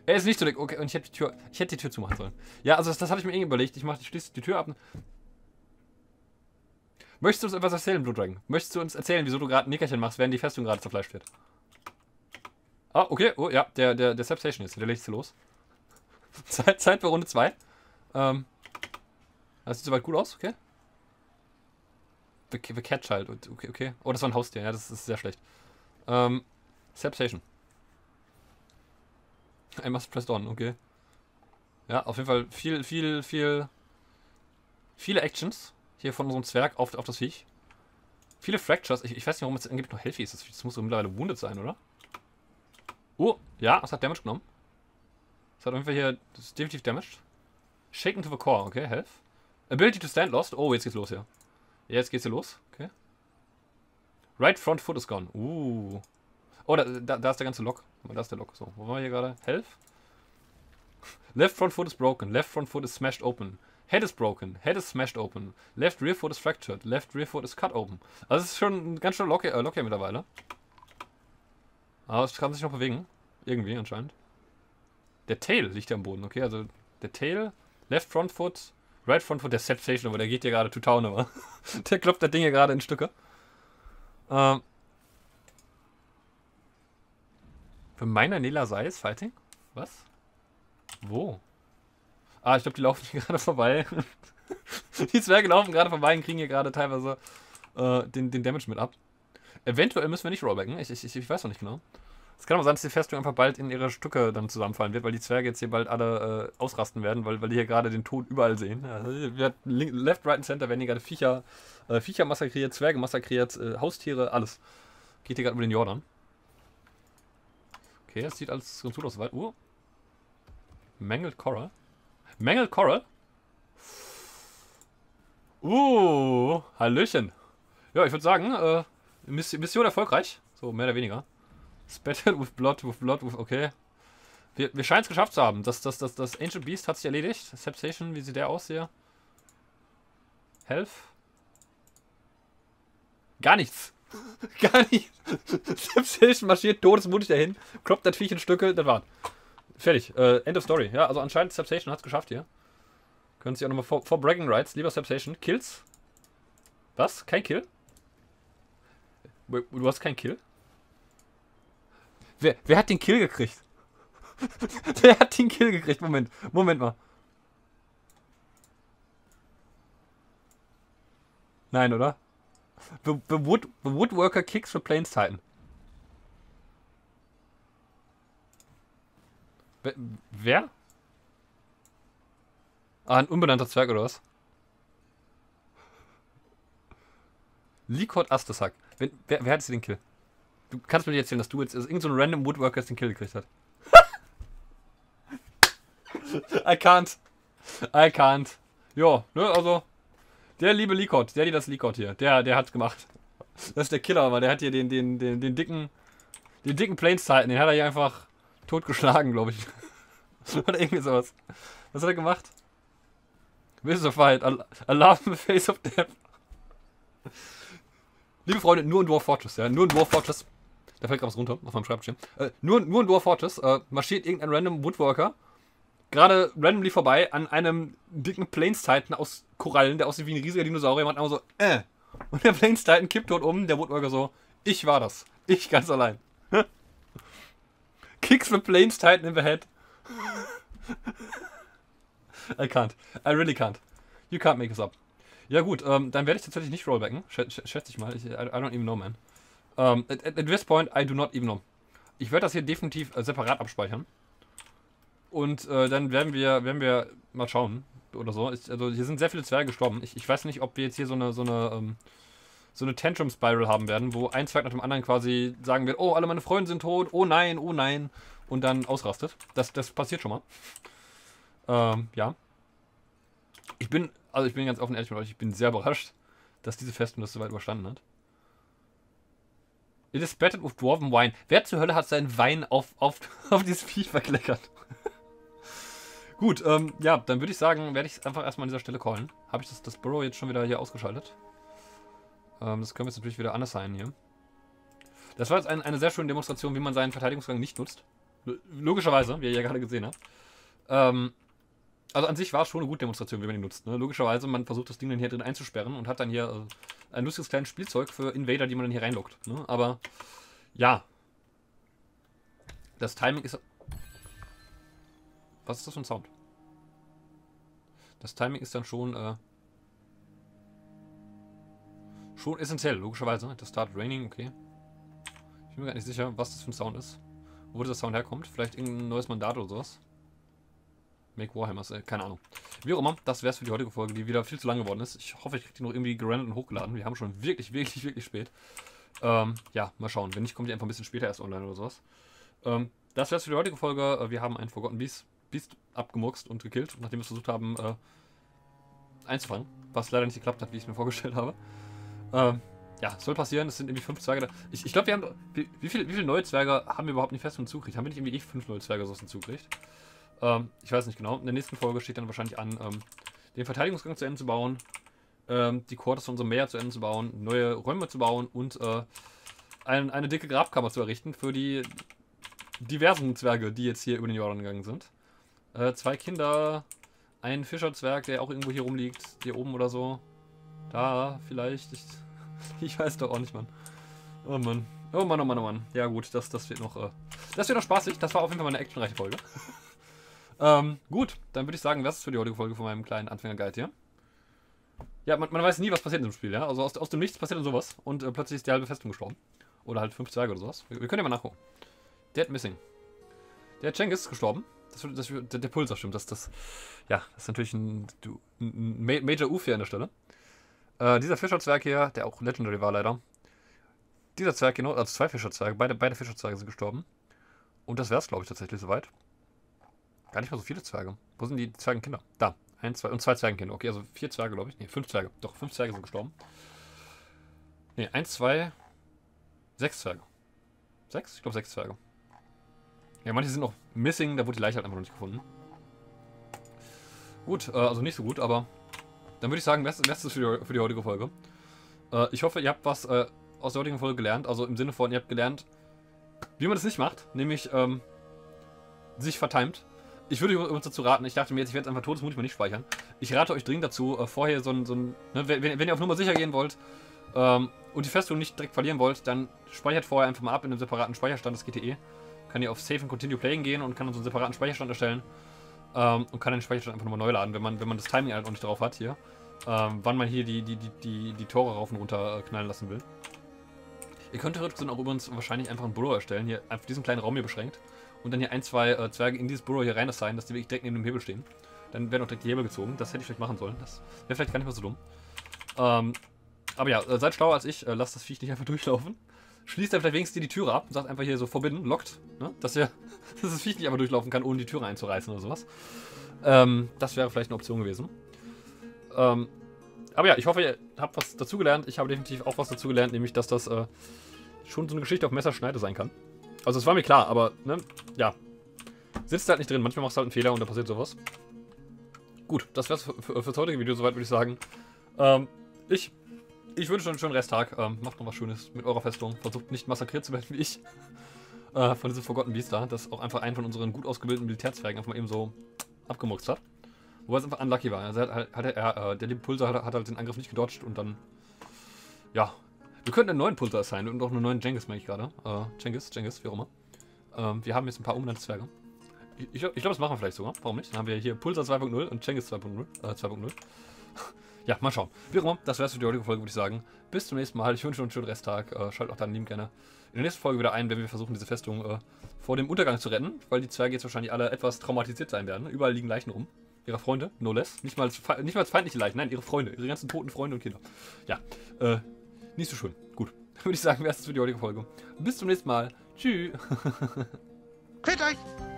Er ist nicht zu dick, okay, und ich hätte die Tür, ich hätte die Tür zumachen sollen. Ja, also das, das habe ich mir irgendwie überlegt. Ich mache, ich schließe die Tür ab. Möchtest du uns etwas erzählen, Blue Dragon? Möchtest du uns erzählen, wieso du gerade ein Nickerchen machst, während die Festung gerade zerfleischt wird? Ah, okay. Oh, ja, der, der, der Substation ist. Der legt sie los. Zeit, Zeit für Runde 2. Ähm. Das sieht soweit gut aus, okay. The, the Cat Child, okay, okay. Oh, das war ein Haustier, ja, das ist sehr schlecht. Ähm. Substation. I must press on, okay. Ja, auf jeden Fall viel, viel, viel. Viele Actions hier von unserem Zwerg auf, auf das Viech. Viele Fractures. Ich, ich weiß nicht, warum es angeblich noch healthy ist. Das, das muss so mittlerweile wounded sein, oder? Oh, ja, es hat Damage genommen. Es hat auf jeden Fall hier. Das ist definitiv damaged. Shaken to the core, okay, health. Ability to stand lost. Oh, jetzt geht's los hier. Jetzt geht's hier los, okay. Right front foot is gone. Uh. Oh, da, da, da ist der ganze Lock. Da ist der Lock. So, wo waren wir hier gerade? Health. Left front foot is broken. Left front foot is smashed open. Head is broken. Head is smashed open. Left rear foot is fractured. Left rear foot is cut open. Also es ist schon ein ganz schön Lock, äh, Lock hier mittlerweile. Aber es kann sich noch bewegen. Irgendwie anscheinend. Der Tail liegt ja am Boden, okay? Also der Tail, Left Front Foot, Right Front Foot, der Set Station, aber der geht ja gerade to town aber. der klopft das Ding hier gerade in Stücke. Ähm. Für meiner Nela Seis Fighting? Was? Wo? Ah, ich glaube, die laufen hier gerade vorbei. die Zwerge laufen gerade vorbei und kriegen hier gerade teilweise äh, den, den Damage mit ab. Eventuell müssen wir nicht rollbacken. Ich, ich, ich weiß noch nicht genau. Es kann aber sein, dass die Festung einfach bald in ihre Stücke dann zusammenfallen wird, weil die Zwerge jetzt hier bald alle äh, ausrasten werden, weil, weil die hier gerade den Tod überall sehen. Also, left, right und center werden hier gerade Viecher, äh, Viecher massakriert, Zwerge massakriert, äh, Haustiere, alles. Geht hier gerade über den Jordan. Okay, das sieht alles ganz gut aus. Uh. Mangled Coral. Mangled Coral? Uh, Hallöchen. Ja, ich würde sagen, äh, Mission erfolgreich. So, mehr oder weniger. Spattered with blood, with blood, with, okay. Wir, wir scheinen es geschafft zu haben. Das, das, das, das Ancient Beast hat sich erledigt. Septation, wie sieht der aus hier? Health? Gar nichts. Gar nichts. Septation marschiert todesmutig dahin, kloppt das Viech in Stücke, das war's. Fertig. Äh, end of story. Ja, also anscheinend Septation hat es geschafft hier. Können Sie auch nochmal vor, vor Bragging Rights, lieber Septation. Kills? Was? Kein Kill? Du hast keinen Kill? Wer, wer hat den Kill gekriegt? wer hat den Kill gekriegt? Moment, Moment mal. Nein, oder? The, the, wood, the Woodworker kicks the Plains Titan. Wer? Ah, ein unbenannter Zwerg oder was? Likot Astesak. Wer, wer hat jetzt den Kill? Du kannst mir nicht erzählen, dass du jetzt also irgendein so random Woodworker den Kill gekriegt hat. I can't. I can't. Jo, ne, also. Der liebe Likot, der, die das Likot hier, der, der hat's gemacht. Das ist der Killer, weil der hat hier den, den, den, den dicken, den dicken Plains Titan, den hat er hier einfach totgeschlagen, glaube ich. Oder irgendwie sowas. Was hat er gemacht? Wiz of Fight. Alarm the Face of Death. Liebe Freunde, nur in Dwarf Fortress, ja. Nur in Dwarf Fortress. Da fällt gerade was runter auf meinem Schreibtisch. Äh, nur, nur in Dwarf Fortress äh, marschiert irgendein random Woodworker gerade randomly vorbei an einem dicken Plains Titan aus Korallen, der aussieht wie ein riesiger Dinosaurier, macht einfach so, äh. Und der Plains Titan kippt dort um, der Woodworker so, ich war das. Ich ganz allein. Kicks the Plains Titan in the head. I can't. I really can't. You can't make this up. Ja gut, ähm, dann werde ich tatsächlich nicht rollbacken. Sch schätze ich mal. Ich, I, I, don't even know, man. Um, at, at, this point, I do not even know. Ich werde das hier definitiv äh, separat abspeichern. Und äh, dann werden wir, werden wir mal schauen. Oder so. Ich, also hier sind sehr viele Zwerge gestorben. Ich, ich weiß nicht, ob wir jetzt hier so eine, so eine, ähm, so eine Tantrum-Spiral haben werden, wo ein Zwerg nach dem anderen quasi sagen wird, oh, alle meine Freunde sind tot, oh nein, oh nein. Und dann ausrastet. Das, das passiert schon mal. Ähm, ja. Ich bin, also ich bin ganz offen ehrlich mit euch, ich bin sehr überrascht, dass diese Festung das so weit überstanden hat. It is spattered with dwarven wine. Wer zur Hölle hat seinen Wein auf, auf, auf dieses Vieh verkleckert? Gut, ähm, ja, dann würde ich sagen, werde ich es einfach erstmal an dieser Stelle callen. Habe ich das, das Burrow jetzt schon wieder hier ausgeschaltet? Ähm, das können wir jetzt natürlich wieder anders sein hier. Das war jetzt ein, eine sehr schöne Demonstration, wie man seinen Verteidigungsgang nicht nutzt. Logischerweise, wie ihr ja gerade gesehen habt. Ähm, also an sich war es schon eine gute Demonstration, wie man ihn nutzt. Ne? Logischerweise, man versucht das Ding dann hier drin einzusperren und hat dann hier äh, ein lustiges kleines Spielzeug für Invader, die man dann hier reinlockt. Ne? Aber ja. Das Timing ist. Was ist das für ein Sound? Das Timing ist dann schon. Äh, schon essentiell, logischerweise. Das started raining, okay. Ich bin mir gar nicht sicher, was das für ein Sound ist. Wo dieser Sound herkommt. Vielleicht irgendein neues Mandat oder sowas. Make Warhammers, äh, keine Ahnung. Wie auch immer, das wäre es für die heutige Folge, die wieder viel zu lang geworden ist. Ich hoffe, ich kriege die noch irgendwie gerendert und hochgeladen. Wir haben schon wirklich, wirklich, wirklich spät. Ähm, ja, mal schauen. Wenn nicht, kommt die einfach ein bisschen später erst online oder sowas. Ähm, das wäre es für die heutige Folge. Äh, wir haben einen Forgotten Beast, Beast abgemurkst und gekillt, nachdem wir es versucht haben äh, einzufangen. Was leider nicht geklappt hat, wie ich mir vorgestellt habe. Ähm, ja, soll passieren. Es sind irgendwie fünf Zwerge da. Ich, ich glaube, wir haben. Wie, wie, viele, wie viele neue Zwerge haben wir überhaupt nicht fest zugekriegt? Haben wir nicht irgendwie eh fünf neue Zwerge so zugekriegt? Ähm, ich weiß nicht genau. In der nächsten Folge steht dann wahrscheinlich an, ähm, den Verteidigungsgang zu Ende zu bauen, ähm, die Quarters von unserem Meer zu Ende zu bauen, neue Räume zu bauen und äh, ein, eine dicke Grabkammer zu errichten für die diversen Zwerge, die jetzt hier über den Jordan gegangen sind. Äh, zwei Kinder, ein Fischerzwerg, der auch irgendwo hier rumliegt, hier oben oder so. Da, vielleicht. Ich, ich weiß doch auch nicht, Mann. Oh Mann. Oh Mann, oh Mann, oh Mann. Ja gut, das, das wird noch. Äh, das wird noch spaßig. Das war auf jeden Fall mal eine actionreiche Folge. ähm, gut, dann würde ich sagen, das ist für die heutige Folge von meinem kleinen Anfänger-Guide hier. Ja, man, man, weiß nie, was passiert in dem Spiel, ja. Also aus, aus dem Nichts passiert dann sowas und äh, plötzlich ist die halbe Festung gestorben. Oder halt fünf Zwerge oder sowas. Wir, wir können ja mal nachgucken. Dead Missing. Der Cengiz ist gestorben. Das, das, der, der Pulsar stimmt. Das, das, ja, das ist natürlich ein, ein Major Uf hier an der Stelle. Äh, dieser Fischerzwerg hier, der auch Legendary war leider. Dieser Zwerg genau, also zwei Fischerzwerge, beide, beide Fischerzwerge sind gestorben. Und das wäre es, glaube ich, tatsächlich soweit. Gar nicht mal so viele Zwerge. Wo sind die Zwergenkinder? Da. Ein, zwei und zwei Zwergenkinder. Okay, also vier Zwerge, glaube ich. Ne, fünf Zwerge. Doch, fünf Zwerge sind gestorben. Ne, eins, zwei, sechs Zwerge. Sechs? Ich glaube sechs Zwerge. Ja, manche sind noch missing, da wurde die Leiche halt einfach noch nicht gefunden. Gut, äh, also nicht so gut, aber dann würde ich sagen, bestes für die, für die heutige Folge. Äh, ich hoffe, ihr habt was äh, aus der heutigen Folge gelernt. Also im Sinne von, ihr habt gelernt, wie man das nicht macht. Nämlich ähm, sich vertimt. Ich würde uns dazu raten, ich dachte mir jetzt, ich werde jetzt einfach todesmutig mal nicht speichern. Ich rate euch dringend dazu, äh, vorher so ein, so ne, wenn, wenn, ihr auf Nummer sicher gehen wollt ähm, und die Festung nicht direkt verlieren wollt, dann speichert vorher einfach mal ab in einem separaten Speicherstand des GTE. Kann ihr auf Save and Continue Playing gehen und kann dann so einen separaten Speicherstand erstellen. Ähm, und kann den Speicherstand einfach nochmal neu laden, wenn man, wenn man das Timing halt auch nicht drauf hat hier. Ähm, wann man hier die, die, die, die, die Tore rauf und runter äh, knallen lassen will. Ihr könnt theoretisch auch übrigens wahrscheinlich einfach ein Burrow erstellen, hier einfach diesen kleinen Raum hier beschränkt. Und dann hier ein, zwei äh, Zwerge in dieses Burrow hier rein assignen, dass die wirklich direkt neben dem Hebel stehen. Dann werden auch direkt die Hebel gezogen. Das hätte ich vielleicht machen sollen. Das wäre vielleicht gar nicht mehr so dumm. Ähm, aber ja, äh, seid schlauer als ich. Äh, lasst das Viech nicht einfach durchlaufen. Schließt dann vielleicht wenigstens die Türe ab und sagt einfach hier so verbinden, lockt. Ne? Dass, ihr, dass das Viech nicht einfach durchlaufen kann, ohne die Türe einzureißen oder sowas. Ähm, das wäre vielleicht eine Option gewesen. Ähm, aber ja, ich hoffe, ihr habt was dazugelernt. Ich habe definitiv auch was dazugelernt, nämlich, dass das äh, schon so eine Geschichte auf Messerschneide sein kann. Also, es war mir klar, aber, ne, ja. Sitzt halt nicht drin. Manchmal machst du halt einen Fehler und da passiert sowas. Gut, das wär's für, für, fürs heutige Video, soweit würde ich sagen. Ähm, ich, ich wünsche euch einen schönen Resttag. Ähm, macht noch was Schönes mit eurer Festung. Versucht nicht massakriert zu werden wie ich. Äh, von diesem Forgotten Beast da, das auch einfach einen von unseren gut ausgebildeten Militärzwergen einfach mal eben so abgemuckst hat. Wobei es einfach unlucky war. Also hat, hat er, äh, der liebe hat, hat, halt den Angriff nicht gedodged und dann. Ja. Wir könnten einen neuen Pulsar sein und auch einen neuen Jengis, meine ich gerade. Äh, Jengis, Jengis, wie auch immer. Ähm, wir haben jetzt ein paar umbenannte Zwerge. Ich, ich, ich glaube, das machen wir vielleicht sogar. Warum nicht? Dann haben wir hier Pulsar 2.0 und Jengis 2.0. Äh, 2.0. ja, mal schauen. Wie auch immer, das wäre es für die heutige Folge, würde ich sagen. Bis zum nächsten Mal. Ich wünsche euch einen schönen Resttag. Äh, schaltet auch dann lieben gerne in der nächsten Folge wieder ein, wenn wir versuchen, diese Festung äh, vor dem Untergang zu retten, weil die Zwerge jetzt wahrscheinlich alle etwas traumatisiert sein werden. Überall liegen Leichen rum ihrer Freunde, no less. Nicht mal, nicht mal feindliche Leichen, nein, ihre Freunde, ihre ganzen toten Freunde und Kinder. Ja, äh, nicht so schön. Gut, würde ich sagen, wäre es für die heutige Folge. Bis zum nächsten Mal. Tschüss. Quit euch!